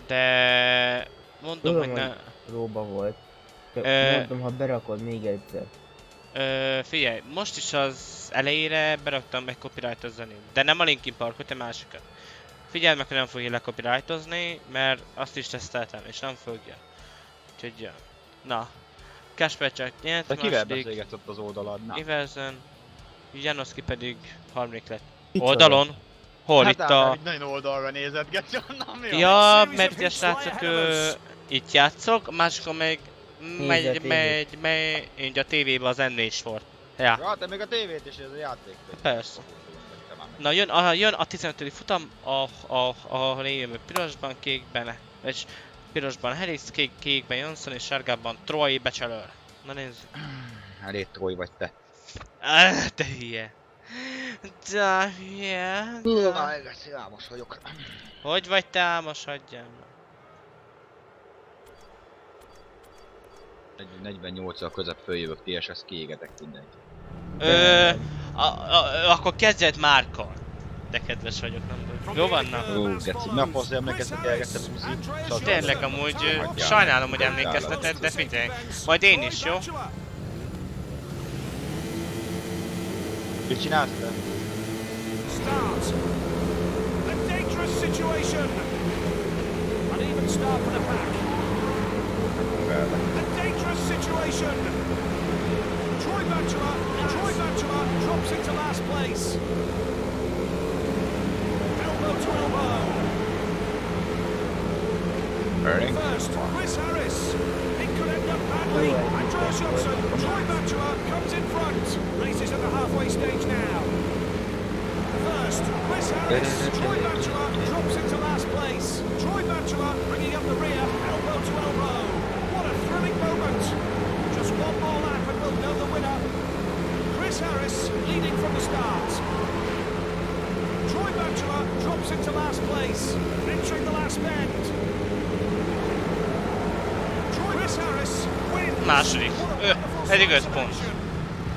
De... Mondom, Tudom, hogy ne... próba volt. Ö- mondom, ha berakod még egyszer. Ö, figyelj, most is az elejére beraktam meg copyrightozni, de nem a Linkin Parkot, a másikat. Figyeld meg, hogy nem fogja lecopyrightozni, mert azt is teszteltem, és nem fogja. Úgyhogy, ja. Na. Kasper csak nyert, De kivel ott az oldaladnál? Iversen, Janoszki pedig harmadik lett. Itt Oldalon? Hol? Hát itt Ádám, a... nagyon oldalra mi a? Ja, mert ugye srácok, itt játszok, a másikon meg megy, megy, megy, így a tévébe az n volt. Ja. Ja, te még a tévét is, ez a játék. Persze. Na jön a, jön a 15. futam, a, a, a, a pirosban, kékben, és Pirosban Harris, kék, kékben Johnson és sárgában Troy Bachelor. Na nézzük. Elég troly vagy te. Ah, te hülye. De hülye. álmos vagyok. Hogy vagy te álmos, hagyjál 48 a közep följövök, TSS kiégetek mindent. Ö, a, a, akkor kezdjed Márkal. De kedves vagyok, nem baj. Jó van, na. Ó, geci, na azt emlékeztek elkezdtem Uzi. Tényleg amúgy ö, sajnálom, hogy emlékezteted, de figyelj. Majd én is, jó? Mit csinálsz te? Start. A dangerous situation. Uneven start for the pack. A dangerous situation. Troy Bachelor, Troy Bachelor drops into last place. Elbow to elbow. Burning. First, Chris Harris. It could end up badly. Andreas Johnson, Troy Bachelor comes in front. Races at the halfway stage now. First, Chris Harris. Troy Bachelor drops into last place. Troy Bachelor bringing up the rear, elbow to elbow. Moment. Just one more lap and we'll know the winner. Chris Harris leading from the start. Troy Bachelor drops into last place, entering the last bend. Troy Chris Harris wins. Második. Ö, eddig öt start pont. action.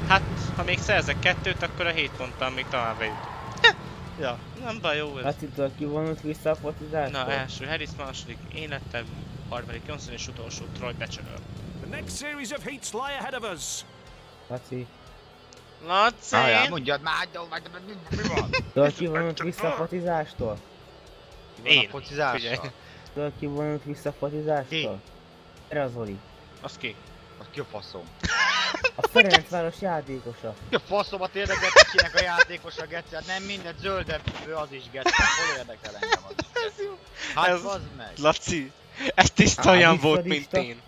Hát, ha még szerzek kettőt, akkor a 7 ponttal még talán bejut. ja, nem baj, jó ez. Laci-tól kivonult vissza a fotizástól? Na, első Harris, második én lettem, harmadik Johnson és utolsó Troy Bachelor. Next series of heats lie ahead of us. Laci, Laci! Ajá, mondjad már, de vagy mi, van? től kivonult vissza a fotizástól? Ki van Én. a focizással? Figyelj. Től kivonult vissza a fotizástól? Erre az Oli. Az ki? Az ki a faszom? A Ferencváros játékosa. Ki a faszomat érdekel, kinek a játékos a geci? Hát nem minden zöldebb ő az is geci. Hol érdekel engem az? Hát Ez- bazd meg! Laci, ez tiszta olyan volt, mint én.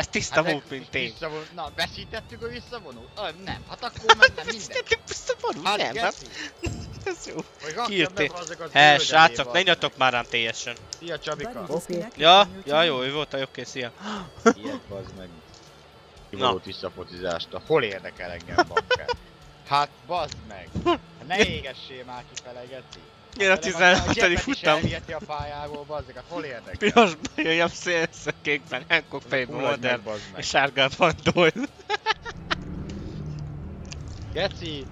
Ez tiszta Hát volt, mint én. visszavon... Na, veszítettük a visszavonót? Ah, nem, hát akkor meg nem minden. Visszavonul, Hát nem, nem. geci! Ez jó. Azokat He, srácok, ne nyatok már rám teljesen. Szia Csabika! Oké. Ja, ja jó, ő volt a oké, szia. Ilyet bazd meg. Ki Na. volt visszafotizásta? Hol érdekel engem, bakker? Hát bazd meg! Hát Ne égessél már kifele, geci! Jön a Hanem 16. Jeppet is futam. elviheti a pályáról, bazd meg, hát hol érdekel? Pirosban jöjjön szélszekékben, Hancock meg, Modern, és sárgában Doyle. Geci!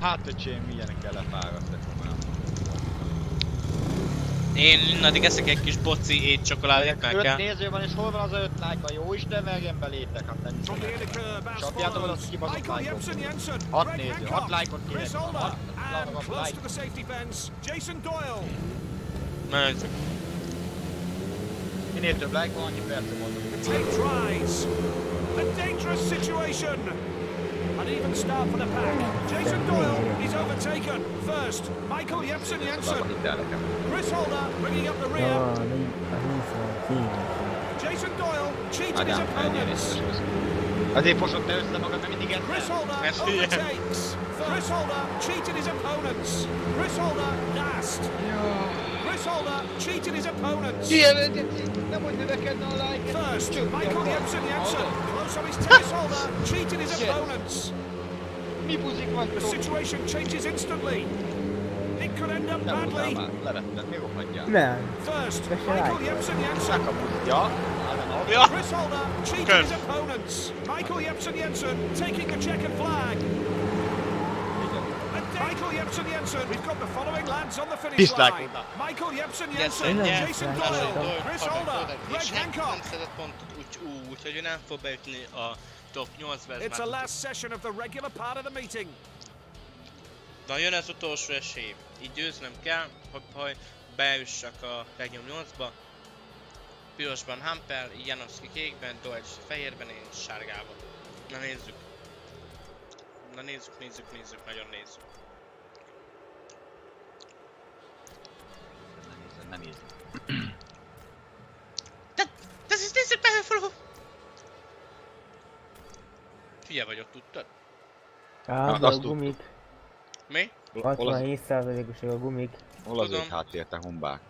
Hát öcsém, milyenek kell lefáradtak komolyan. Én addig eszek egy kis boci ét csokoládét meg Öt kell. néző van, és hol van az a öt like -a? Jó Isten, verjen belétek, hát nem From the inner curve, as Csapjátok oda, follows. kibaszott Michael lájkot. Jepsen Jensen, Hat Greg néző, Hancock, hat lájkot Chris kérek. Holder, Hat- and hat close like. to the safety fence, Jason Doyle. Na nézzük. Minél több like van, annyi percet mondom. The tape tries. A dangerous situation. Uneven start for the pack. Jason Doyle is overtaken. First, Michael Jepsen Jensen. Itt el nekem. Chris Holder bringing up the rear. a négy- a négyszor címes. Jason Doyle cheated his opponents. részes Azért fosod te össze magad, mert mindig Chris. Holder overtakes. Chris Holder cheated his opponents. Chris Holder last. Chris Holder cheated his opponents. Nem mondj növekedne a like First, Michael Jepsen Jensen. Close on his Chris Holder cheated his Shit. opponents. Mi buzik van The situation changes instantly. It could end up Nem voltál badly. már, levetted, mi rohadjál? Nem. First, Special Michael icon. Jepsen Jensen. Megkapod. Ja, Ádám, ahol Ja, Chris Holder cheated Good. his opponents. Michael Jepsen Jensen taking the checkered flag. And Michael Jepsen Jensen, we've got the following lads on the finish Dislike line. oda. Michael Jepsen Jensen, Jensen, Jensen, Jason Jensen, Doyle, Jensen. Chris Holder, Greg És nem, nem Hancock. Úgy, úgy, hogy ő nem fog beütni a top 8-ba. It's a last session of the regular part of the meeting. Na jön az utolsó esély. Így győznöm kell, hogy, hogy beüssak a legjobb 8-ba. Pirosban Hampel, Janowski kékben, Deutsch fehérben, én sárgában. Na nézzük. Na nézzük, nézzük, nézzük, nagyon nézzük. Nem nézem. De ezt nézzük be, fel! Hülye vagyok, tudtad? Hát, azt a gumik. Mi? Hol az, 67%-osak a gumik. hol az öt háttérte humbák?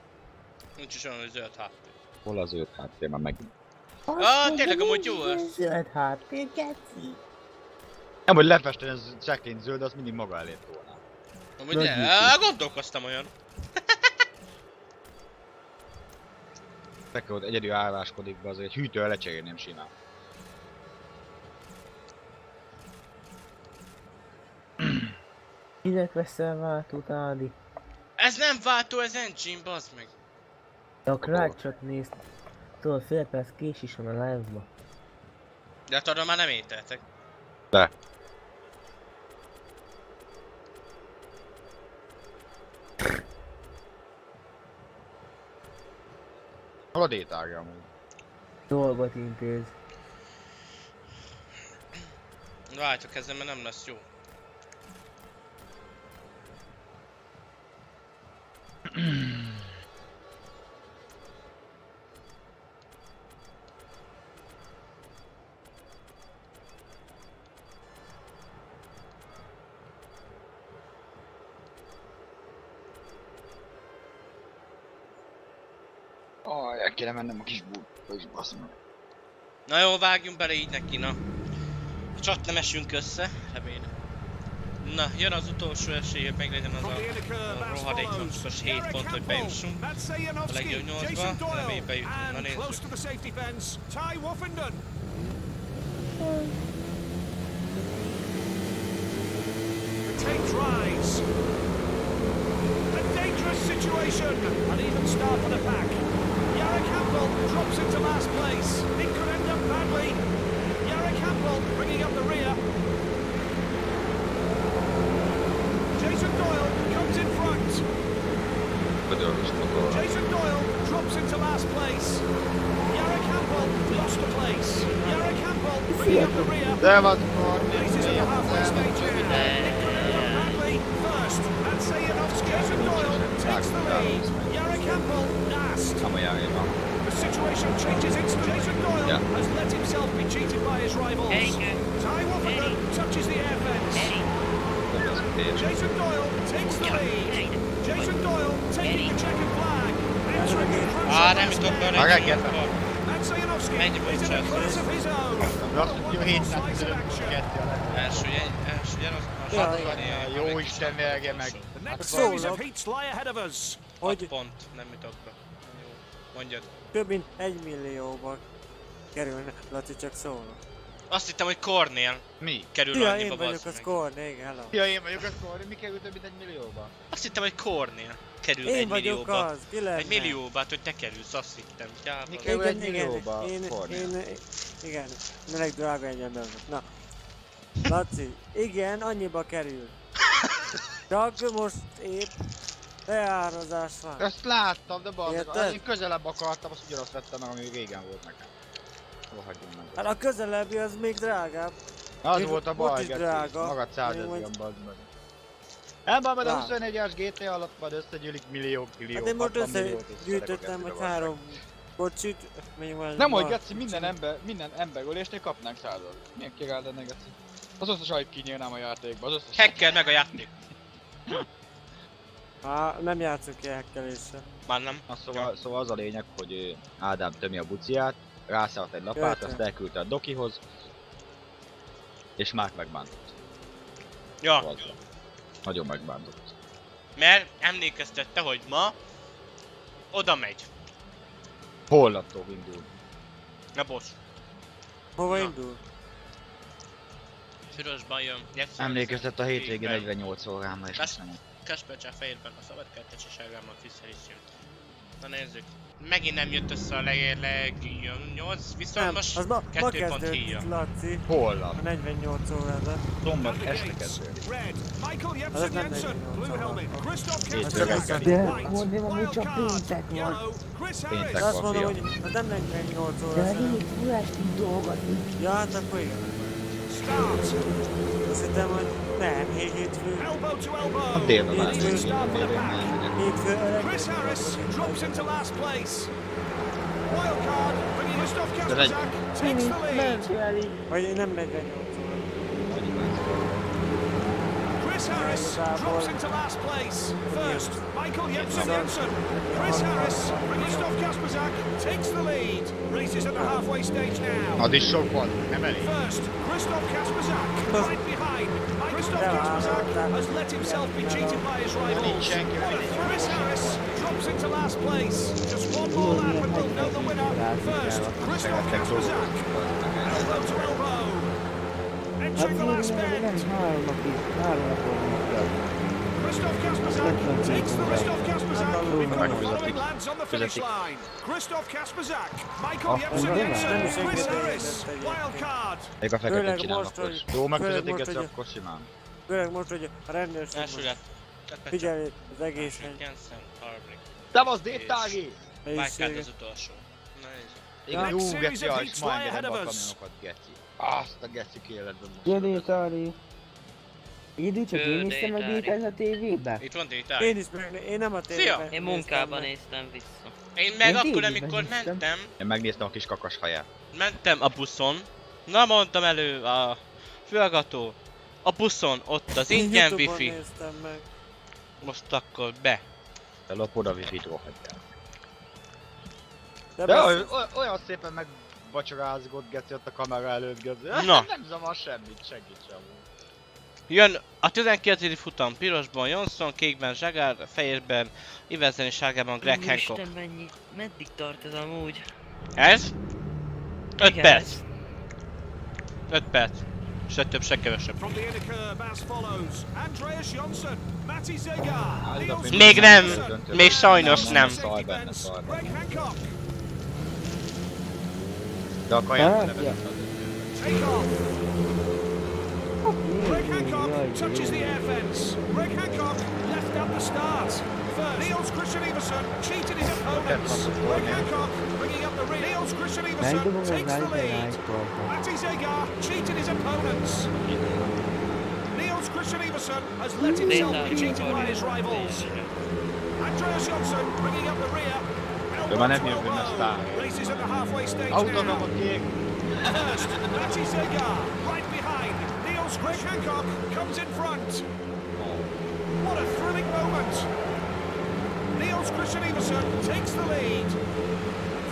Nincs is olyan, hogy zöld háttér. Hol az őt háttér már megint? Ah, tényleg amúgy jó az. Zöld háttér, geci. Nem, hogy lefesteni az cseklény zöld, az mindig maga elé volna. Amúgy á, gondolkoztam olyan. Ott egyedül álláskodik be, azért egy hűtővel lecserélném simán. Minek veszel váltót, Ádi? Ez nem váltó, ez engine, bazd meg. De a Cratchot nézd. Tudod, fél perc késés van a live-ba. De hát arra már nem ételtek. De. Hol a détága amúgy? Dolgot intéz. Várjátok ezzel, mert nem lesz jó. Ah, el kéne mennem a kis bútba is, basz meg. Na jó, vágjunk bele így neki, na. Csak nem esünk össze, remélem. Na, jön az utolsó esély, hogy meglegyen az From a, the inner curve, a as rohadék follows. luxus 7 Garrett pont, hogy Campbell, bejussunk. Matt Sajanovsky, A legjobb nyolcba, Jason Doyle, reméljük bejutunk. Na and nézzük. close to the safety fence, Ty Woffenden. The tape rise. A dangerous situation. An even start for the pack. Yara Campbell drops into last place. It could end up badly. Yara Campbell bringing up the rear. Jason Doyle comes in front. Jason Doyle drops into last place. Yara Campbell lost the place. Yara Campbell bringing up the rear. De van Races at the halfway stage now. It could end up badly. First, and Sayanovsky. Jason Doyle takes the lead. Yara Campbell last. Nem olyan van. The situation changes instantly. Jason Doyle Yeah. has let himself be cheated by his rivals. Erikő, Ty Woffenden touches the air fence. Eri, Nem az tér. Jason Doyle takes the gyere, lead. gyere ide. Jason Doyle taking the checkered flag. Entering the crimson Á, nem last jutok stand. arra Maga egy kedve. pillanatra. And Sayanovsky Mennyi is in a bocsánat. class of his own. De azt mondja, hogy All sides of 700 action. kettő a leg- Első, jegy- első jel az a Ja, sarkon, ja, ilyen- Jó ilyen Isten kis verje utolsó. meg. The next szólok. series of heats lie ahead of us. Hat hogy pont, nem jutok be. Jó, mondjad. Több mint egy millióba kerülne, Laci csak szólok. Azt hittem, hogy Cornél Mi? kerül Ja, annyiba, én vagyok bazd a meg. score, igen, hello. Ja, én vagyok a szkóri, mi került több mint egy millióba? Azt hittem, hogy Cornél kerül Én egy vagyok millióba. az, ki lenne? Egy millióba, hát, hogy te kerülsz, azt hittem. Ja, Mi kerül Igen, egy igen, millióba én, Cornél? én, igen, meleg drága egy ember. Na, Laci, igen, annyiba kerül. Csak most épp leárazás van. Ezt láttam, de az én közelebb akartam, azt ugyanazt vettem meg, ami régen volt nekem. Rohadjunk meg. Hát a közelebbi az még drágább. Az még volt a baj, drága. Magad Még század majd- ilyen bazd meg. Majd a Drága. 21-es GTA alatt majd összegyűlik milliók, milliók, Hát én most 60 milliót, és összegyűjtöttem, hogy három kocsit, még van... Nem, hogy Geci, minden ember, minden emberölésnél kapnánk százat. Milyen király lenne, Geci? Az összes ajt kinyírnám a játékba, az összes... Hacker meg a játék. Há, nem játszok ki hekkeléssel. Már nem. Na, szóval, szóval az a lényeg, hogy Ádám tömi a buciát, rászállt egy lapát, Értem. azt elküldte a dokihoz, és Márk megbántott. Ja, Szóval Nagyon megbántott. mert emlékeztette, hogy ma oda megy. Holnattól indul. Na bocs. Hova Na. indul? Sürösban jön. Emlékeztet a hétvégén Igen. 48 órámra, és Kas- nem. Kaspercsel fejérben a szabadkertességámmal Fischer is jön. Na nézzük. Megint nem jött össze a leg, leg 8, viszont Nem, most az ma, ma 2 pont híja. kezdődött, Laci. Holnap. A 48 órázat. Szombat este kezdődik. Az nem Jensen. megy, Blue szóval. helmet. Christoph Hétfő Kessler. reggel. De. Cornél amúgy csak péntek van. Péntek. De azt van, mondom, hogy az nem 48 De órás. hanem- én full estig dolgozni. Ja, hát akkor igen. Start. Azt hittem, hogy nem, hé- hétfő. A délben már for. Hétfő. Chris Harris drops into last place. Wild card, bringing Christoph takes the lead. Vagy nem 48 Chris Chris Harris uh, drops into last place. First, Michael Jensen Jensen. Chris uh-huh. Harris, Christoph Kasprzak takes the lead. Race is at the halfway stage now. Az is sok volt, nem elég. First, Christoph Kasprzak, right behind. Christoph Kasprzak has let himself be cheated by his rivals. Chris Harris drops into last place. Just one more lap and we'll know the winner. First, Christoph Kasprzak, elbow to elbow. Hát nem három napig, három napon Megfizetik. Fizetik. Még a feketét hogy- Jó, megfizetik hogy- akkor simán. Főleg most, hogy a rendőrség figyeli az egész Jensen, harmadik. Szevasz, Détági! Helyiséget. az utolsó. Igen, jó, geci, és ma engedem a kamionokat, geci. Azt a geci életben most. Jö Tari. Idő csak Ő, én néztem meg ez a tévébe? Itt van Détár. Én is meg, én nem a tévében Én néztem munkában meg. néztem vissza. Én meg Én akkor, amikor néztem. mentem, Én megnéztem a kis kakas haját. mentem a buszon. Na mondtam elő a fülhallgató. A buszon, ott az Én ingyen wifi. néztem meg. Most akkor be. Te lopod a wifi-t, rohadjál. De, De olyan, szépen megvacsorázgott geci ott a kamera előtt geci. Na. Nem zavar semmit, segíts amúgy. Jön a 19. futam, pirosban Johnson, kékben Zsagár, fehérben, Iversen és sárgában Greg Hancock. Úristen, mennyi, meddig tart ez amúgy? Ez? 5 Igen, perc. ez- 5 perc. Se több, se kevesebb. Még nem, még sajnos nem. Szalj levetett ja. az. take off. Greg Jaj, Hancock touches the jaj. air fence. Greg Hancock left at the start. First, Niels Christian Everson cheated his opponents. Greg Hancock bringing up the rear. Niels Christian Everson Megdobom az takes the Nigel lead. Knight-ot. Matti Zegar cheated his opponents. Niels Christian Everson has let himself be cheated by his rivals. Andreas Johnson bringing up the rear. De már nem jön benne a sztár. Races at the halfway stage Autonom now. a kék. First, Matti Zegar, right behind. Niels Greg Hancock comes in front. What a thrilling moment. Niels Christian Everson takes the lead.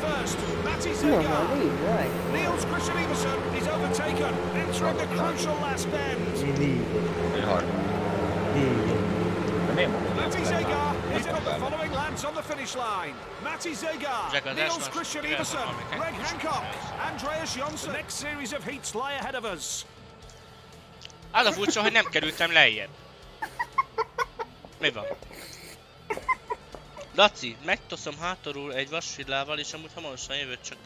First, Matti Na, Zegar. na, légy, jaj. Niels Christian Everson is overtaken, entering the crucial last bend. Légy, Egy harmadik. légy. Matti Zegar is got the following lads on the finish line. Matti az Niels Christian Everson, Greg. Hancock, Andreas Johnson. The next series of heats lie ahead of us. Az a furcsa, hogy nem kerültem lejjebb. Mi van? Laci, megtoszom hátorul egy vasvillával, és amúgy hamarosan jövök, csak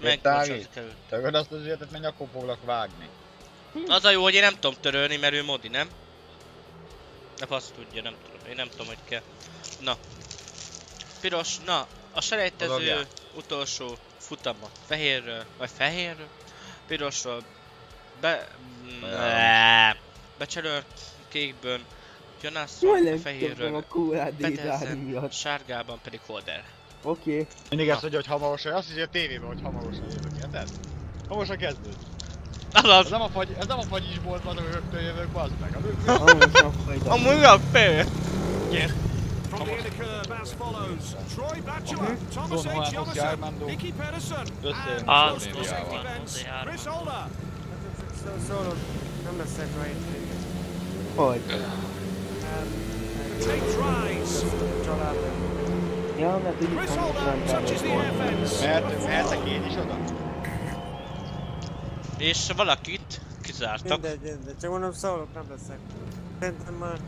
megbocsánat előtt. Töröd azt az életet, mert akkor foglak vágni. Az a jó, hogy én nem tudom törölni, mert ő modi, nem? De azt tudja, nem tudom. Én nem tudom, hogy kell. Na. Piros, na, a selejtező Odaadjál. utolsó futama. Fehérről, vagy fehérről? Pirosról. Be... Bejár. Becselőr, kékből. Jonas, Majdnem kaptam fehérről. a Petersen, sárgában pedig Holder. Oké. Mindig ezt mondja, hogy hamarosan, azt hiszi a tévében, hogy hamarosan jövök, érted? Hamarosan kezdőd. Azaz! Ez nem a fagy, ez nem a fagyisbolt van, hogy rögtön jövök, bazd meg. Amúgy a fél! From the inner curve as follows. Troy Batchelor, Thomas H. Jonassen, Nicky Pedersen, and close to safety fence. Chris Holder. Szó- Szólok, nem leszek majd. Hogy? Takes rise. Családom. Ja, mert úgy Chris is Holder touches the air fence. Mehet, mehetek én is oda? És valakit kizártak. Mindegy, mindegy. Csak mondom, szólok, nem leszek. Szerintem már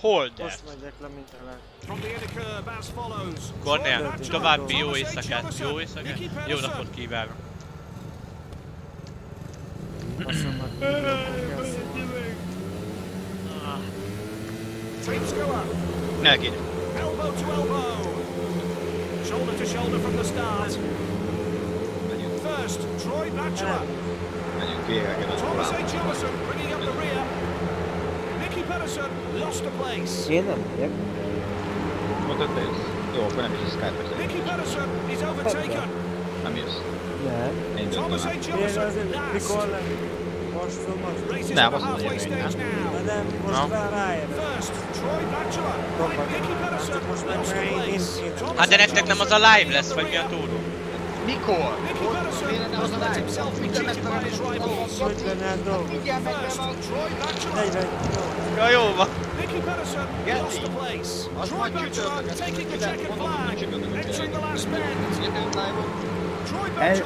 Holder. most megyek le, mint a lát. From the inner curve as follows. Cornél, Troy Batchelor, további jó éjszakát, jó éjszakát, jó napot kívánok. Ne kéne. Elbow to elbow. Shoulder to shoulder from the start. First, Troy Batchelor. Menjünk végre, kell Thomas az H. Jonassen bringing up the rear. Nicky Pedersen lost a place. Én nem megyek. Mondod, te jössz? Jó, akkor nem is a Skype-es. Nicky Pedersen is overtaken. Nem jössz. Nem. Én Thomas döntöm H. el. Én Jonassen azért, last. mikor le... most szombat. Races Nem, on the azt mondja, halfway hogy stage nem. Na now. de most Na. rá ráérek. First, Troy Bachelor. Right, Nicky Pedersen. Most meg lost the meg én place. én- Thomas Hát de nektek nem az a live lesz, vagy mi a túró? Mikor? Rivals. Hogy lenne a dolog? Igen, meg First, van. Troy Bachelor. 48. Ja, jó van. Nicky Pedersen Get lost the me. place. Az majd. Troy Ez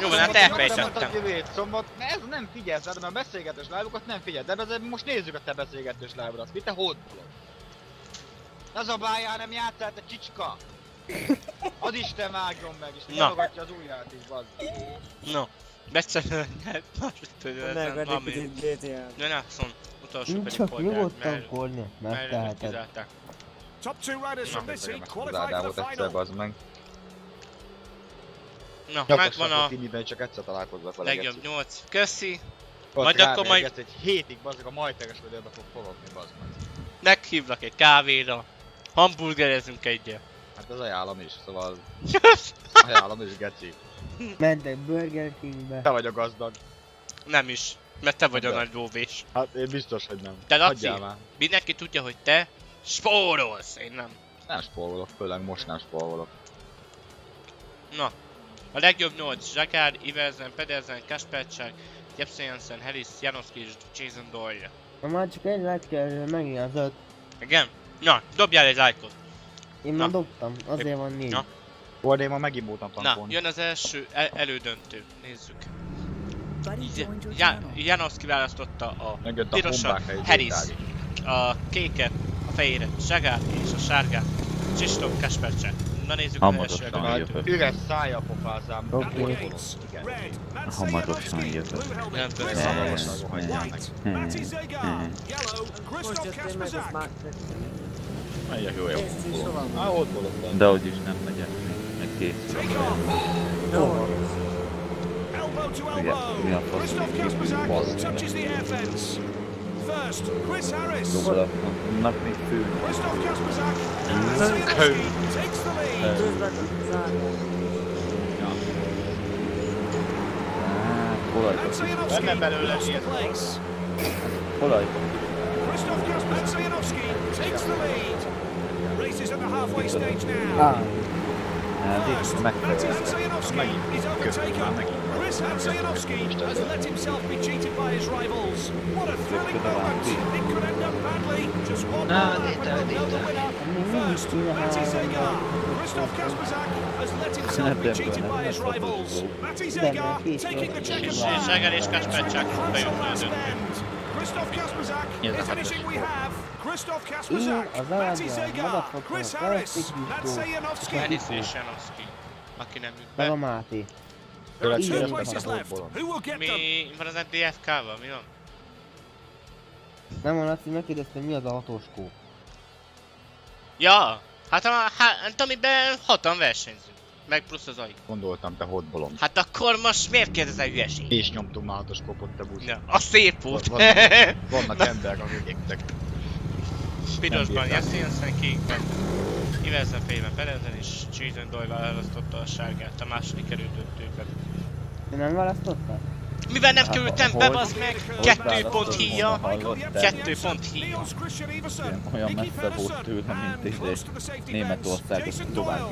Jó, Thomas hát elfejtettem. szombat, ez nem figyelsz, hát, mert a beszélgetős live-okat nem figyel, de most nézzük a te beszélgetős live-ot, mit te hódolod? Ne zabáljál, nem játszál, te csicska! Az Isten vágjon meg, és Na. támogatja az ujját is, bazd. No. Nem Megvedik valami. Jönátszon, utolsó pedig Csak nyugodtan mert korni, megteheted. Top two riders from this heat qualify for the final. bazd meg. Na, megvan a Timiben, csak egyszer találkozzak vele, legjobb geci. 8. Köszi, Majd akkor majd- Egy hétig, bazd a majteres vödörbe fog fogogni, bazd meg. meghívlak egy kávéra. Hamburgerezünk egyet. Hát az ajánlom is, szóval ajánlom is, geci. Mentek Burger Kingbe. Te vagy a gazdag. Nem is, mert te vagy a De. nagy lóvés. Hát én biztos, hogy nem. Te Laci, mindenki tudja, hogy te spórolsz, én nem. Nem spórolok, főleg most nem spórolok. Na, a legjobb 8, Zsakár, Iversen, Pedersen, Kaspercsák, Jepsen Jensen, Harris, Janoszki és Jason Doyle. Na már csak egy lett kell megint az öt. Igen? Na, dobjál egy lájkot. Én már dobtam, azért van négy. Na. Volt, én ma megint múltam Na, jön az első el- elődöntő. Nézzük. Ja- Janoszki választotta a Megjött a pirosat, helyi Harris, a kéket, a fehéret, Zsagár és a sárgát, Csistok Kaspercsák. Na nézzük az első Hamarosan elődöntőt. jövök. Üres szája pofázám. Oké. Gates, Igen. red, Matt Hamarosan Sayanovsky, jövök. blue helmet, Nem Chris tudom. Harris, Hamarosan hagyják meg. white, Matty Zagar, yellow, and Most Christoph jöttél meg, az Kasprzak. már... Megyek jó, jó. Nézd is, hova van. Á, ott voltam. De hogy is nem megyek még, meg készülök. Take off, Jó. elbow to Igen, mi a elbow. fasz, Christoph még Kasprzak bazd. touches the air fence. First, Chris Harris. Doblatnak még fő. Christoph Kasprzak and Matt Sayanovsky takes the lead. Közben zárja. Hát, Matt olajba, Sayanovsky Benne belőle lost the ilyen. place. olajba. Christoph Kasprzak Sayanovsky takes the lead. Race is at the halfway stage now. Ah, Hát First, itt Matti megfelelő. Hansayanovsky is overtaken. Chris Hansayanovsky has let himself be cheated by his rivals. What a thrilling moment! It could end up badly. Just one more lap and we'll know the winner. First, Matti Zagar. Christoph Kasprzak has let himself be cheated by his rivals. Matti Zagar taking the checkered flag. Zságar és Kaspercsák Crunch on bejutnak last az bend. Christoph Kasprzak is I finishing we have. Christoph Kasprzak, Én az Matti alapján Zagar, magadfogtam, Chris a Harris, plastik Matt nyitó. Sayanovsky. Harris és Janoszki. Aki nem jut be. Mi them? van az DFK-val? Mi van? Nem van azt, hogy megkérdeztem mi az a hatoskó. Ja, hát, a, hát amiben hatan versenyzünk. Meg plusz az AI. Gondoltam, te hodbolom. Hát akkor most miért kérdezel hülyeség? És nyomtunk már hatos kopot, te busz. Ja, a szép volt. Van- Vannak emberek, akik égtek. Pirosban Jesse Jensen, kékben Iversen fejében Perezen és Jason Doyle választotta a sárgát a második elődöntőben. Te nem választottál? Mivel nem Hát, kerültem be, bazd meg, kettő pont híja, kettő pont híja. Olyan messze volt tőlem, mint izé Németország, az Jason tovább.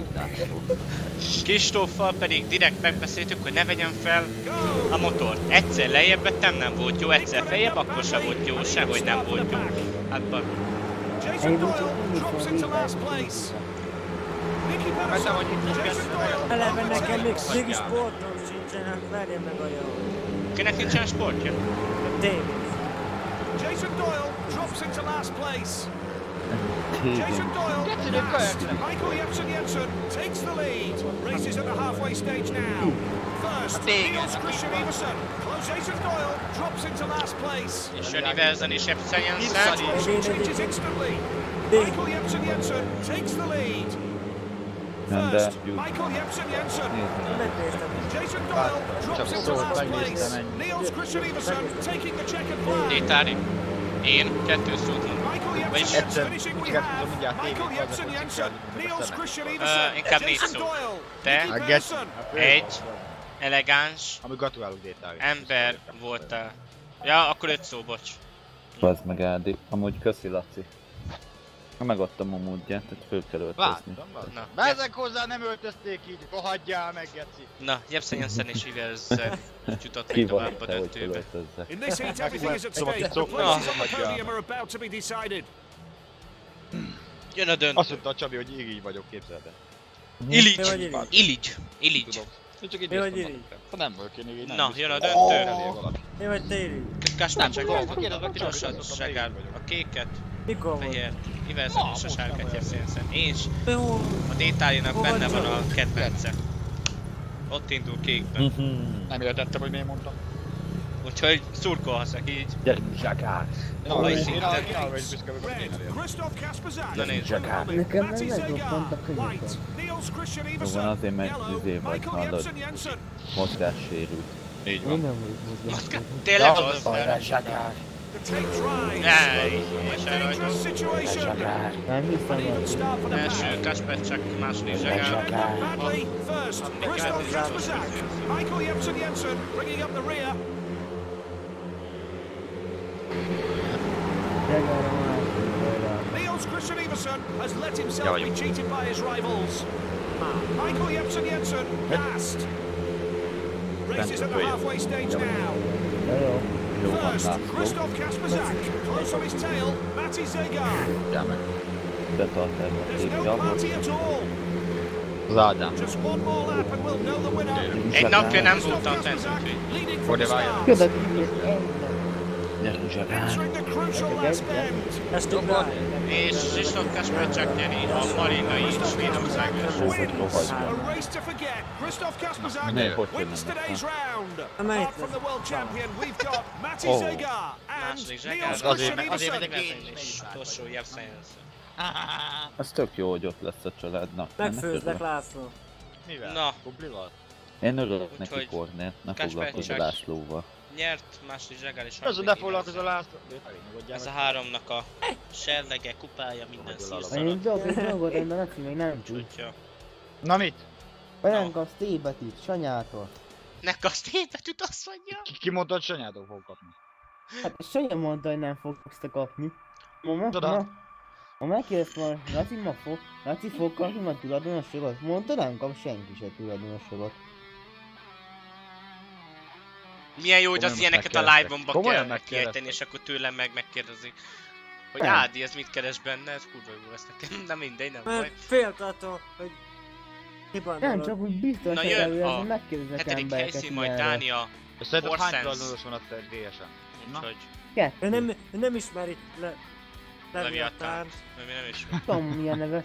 Kristóffal pedig direkt megbeszéltük, hogy ne vegyem fel a motor. Egyszer lejjebb vettem, nem volt jó, egyszer feljebb, akkor sem volt jó, sehogy nem volt jó. Hát ban. Oh Jason Doyle drops into last place. Nicky Pedersen, Jason Doyle Eleve nekem még overtakes. mégis sportom sincsen, hát verje meg a jó. Kinek nincsen sportja? Davis. Jason Doyle drops into last place. Téged. Jason Doyle Köszönjük, last. köszönjük. Michael Jepsen Jensen takes the lead. Race is at the halfway stage now. First, Niels Christian Iversen. Close Jason Doyle drops into last place. És jön Iversen és Epson Jensen. Situation changes instantly. Michael Jepsen Jensen takes the lead. Nem, de First, jut. Michael Jepsen Jensen. Nézd meg. Megnéztem. Jason Doyle drops Csak into szólt, last megnéztem place. ennyi. Niels Christian Iversen taking the checkered flag. Détári. Én kettő szót mondom. Michael Vagyis Jepsen egyszer, finishing we mindjárt have. tudom, mindjárt Michael tévét Jepsen hozzá, Jensen, hogy Niels szemet. Christian Ö, Eversen, inkább négy Jason szó. Doyle, Te? Nicky I get Pedersen. Egy elegáns Ami gratulálok Détávi. ember voltál. Ja, akkor öt szó, bocs. Bazd meg Ádi. Amúgy köszi Laci. Ha megadtam a módját, tehát föl kell öltözni. Láttam, Na, Bezek hozzá nem öltözték így, rohadjál meg, geci. Na, Jepsen Jensen és Iversen jutott még tovább a döntőbe. In this heat, everything is at stake. The places on the podium are about to be decided. Jön a Azt döntő. mondta a Csabi, hogy így, így vagyok, képzeld el. Iligy! Iligy! Iligy! Én csak így Mi vagy magam. Ha nem vagyok én így, nem Na, jön a döntő. Mi vagy te irigy? Kaspár csak a pirosat, vagyok. a kéket, Mikor volt? fehér, Iversen és a sárkát Jensen. És a Détálinak benne van a kedvence. Ott indul kékben. Mhm. Nem értettem, hogy miért mondtam. Úgyhogy szurkolhatsz neki így. Gyerünk zsakár! Én arra is- szinten. én arra én arra is büszke vagyok, hogy én Red, elértem. Christoph Kasperzak. Na nézd. Zsakár! Nekem Matty nem Zagar. megroppant a könyököm. White, Niels Christian Jó Eversen. van, azért meg Yellow, izé vagy, Michael hallod. Jepsen Jensen. Mozgássérült. Így Én van. nem úgy mozgok. Tényleg Ja, az? Arra zsakár! The tape dries. Ej, és Dangerous elrajta. situation. Nem hiszem, An even hogy start for the Első pack. Kasper csak második Remember zsegál. badly. First, Christoph Kasperzak. Michael Jepsen Jensen bringing up the rear. Zsegára másik oldal. Niels Christian Eversen has let Ja himself be vagyok. cheated by his rivals. Michael Jepsen Jensen last. Race is at the halfway stage now. De jó. Jó van, First, László. Christoph Kasperzak. Close on his tail, Matty Zagar. Gyere meg. Betartál a There's két no javot. party at all. Az Ádám. Just one more lap and we'll Ezt tudod? És Zsisnok Kasper csak nyeri a marinai Svédország got Matty Oh. Azért is. És utolsó Jensen. Az tök jó, hogy ott lesz a családnak. Megfőzlek, örülök. László. Mivel? Na. Kublival? Én örülök neki Kornél, ne foglalkozz Lászlóval. Nyert, második zsegál és Ez a ne foglalkozz a Iversen. László. Ez a háromnak a serlege, kupája, minden szírszara. Én dolgok, egy dolgot, én a még nem tud. Na mit? Olyan kapsz T-betűt, Sanyától. ne kasztépetűt azt mondja. Ki, ki mondta, hogy Sanyától fog kapni? Hát Sanya mondta, hogy nem fogsz te kapni. Ma, ma, Tudod? ma, ma megkérdezte, hogy Laci ma fog, Laci fog kapni a tulajdonos jogot. Mondta, nem kap senki se tulajdonos jogot. Milyen jó, hogy az ilyeneket a live-omba kell kiejteni, és akkor tőlem meg megkérdezik. Hogy Nem. Ádi, ez mit keres benne? Ez kurva jó lesz nekem. Na mindegy, nem baj. Mert félt attól, hogy Nem, csak úgy biztos, Na hogy jön előre, a Hetedik helyszín, majd. Dánia. Szerinted hány tulajdonos van a DS-en? Na? Úgyhogy Ő Kettő. nem, ő nem ismeri le... Leviatán. Nem, nem is. Tudom, milyen neve.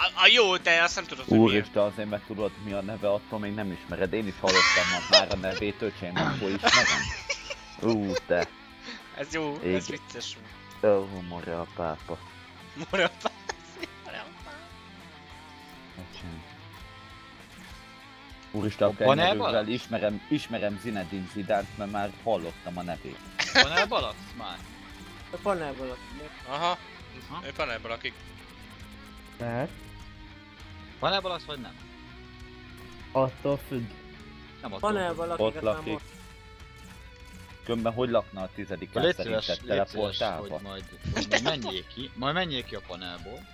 A, a jó, de azt nem tudod, hogy milyen. Úristen, azért meg tudod mi a neve, attól még nem ismered. Én is hallottam már a nevét, öcsém, akkor ismerem. Ú, te. Ez jó, ez Igen. vicces. Ó, more a pápa. Morapa. Öcsém. Úristen, a kenyerővel ismerem, ismerem Zinedine Zidánt, mert már hallottam a nevét. Van elbalasz már? A panelból lakik. Aha. Aha. Ő panelban lakik. Mert Van elbalasz vagy nem? attól függ. Nem attól. Panelból Ott lakikat már lakik. Különben hogy lakna a tizedik Légy szíves, légy szíves, hogy majd, hogy majd menjék ki, majd menjék ki a panelból.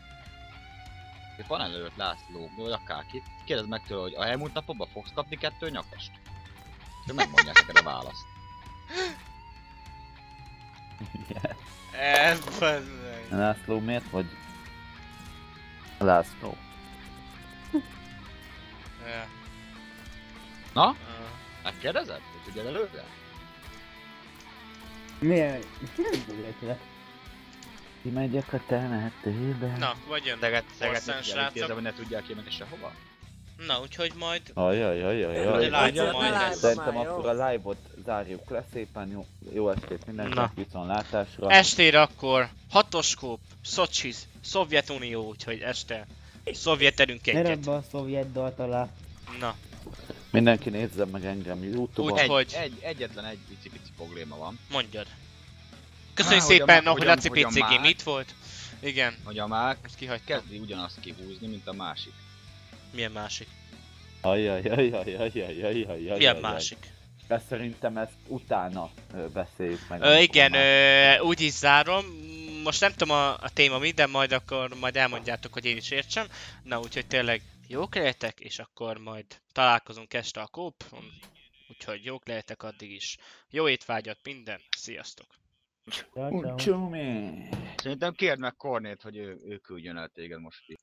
A panel előtt László, vagy akárki, kérdezd meg tőle, hogy a elmúlt napokban fogsz kapni kettő nyakast? És megmondják neked a választ. Ez bazzeg. László miért vagy? László. Na? Megkérdezed? Hogy tudja előre? Miért? Tudják le. Kimegyek a temetőbe. Na, vagy jön. Teget, teget, Orszán srácok. kérdezem, hogy ne tudják ki menni sehova? Na, úgyhogy majd Ajaj, ajaj, Ugye ajaj. Ugye. Szerintem akkor a live-ot zárjuk le szépen. Jó, jó estét mindenkinek, viszontlátásra. Estére akkor hatoskóp, Szocsi, Szovjetunió, úgyhogy este szovjet erünk Ne egyet. rabba a szovjet dalt alá. Na, Mindenki nézze meg engem Youtube-on. Úgy, Egy, hogy? egy, egyetlen egy pici-pici probléma van. mondjad. Köszönjük a szépen, hogy a- Laci hogy a PC Game itt volt. Igen, Hogy a Márk ezt kihagytam. kezdi ugyanazt kihúzni, mint a másik. Milyen másik? Ajajajajajajajajajajaj. Milyen másik? De szerintem ezt utána beszéljük meg. Ö, igen, ö, úgy is zárom. Most nem tudom a, a téma mi, de majd akkor majd elmondjátok, hogy én is értsem. Na úgyhogy tényleg jók lehetek, és akkor majd találkozunk este a kópon. Úgyhogy jók lehetek addig is. Jó étvágyat minden, sziasztok! Csumi. Szerintem kérd meg Kornét, hogy ő, ő küldjön el téged most ki.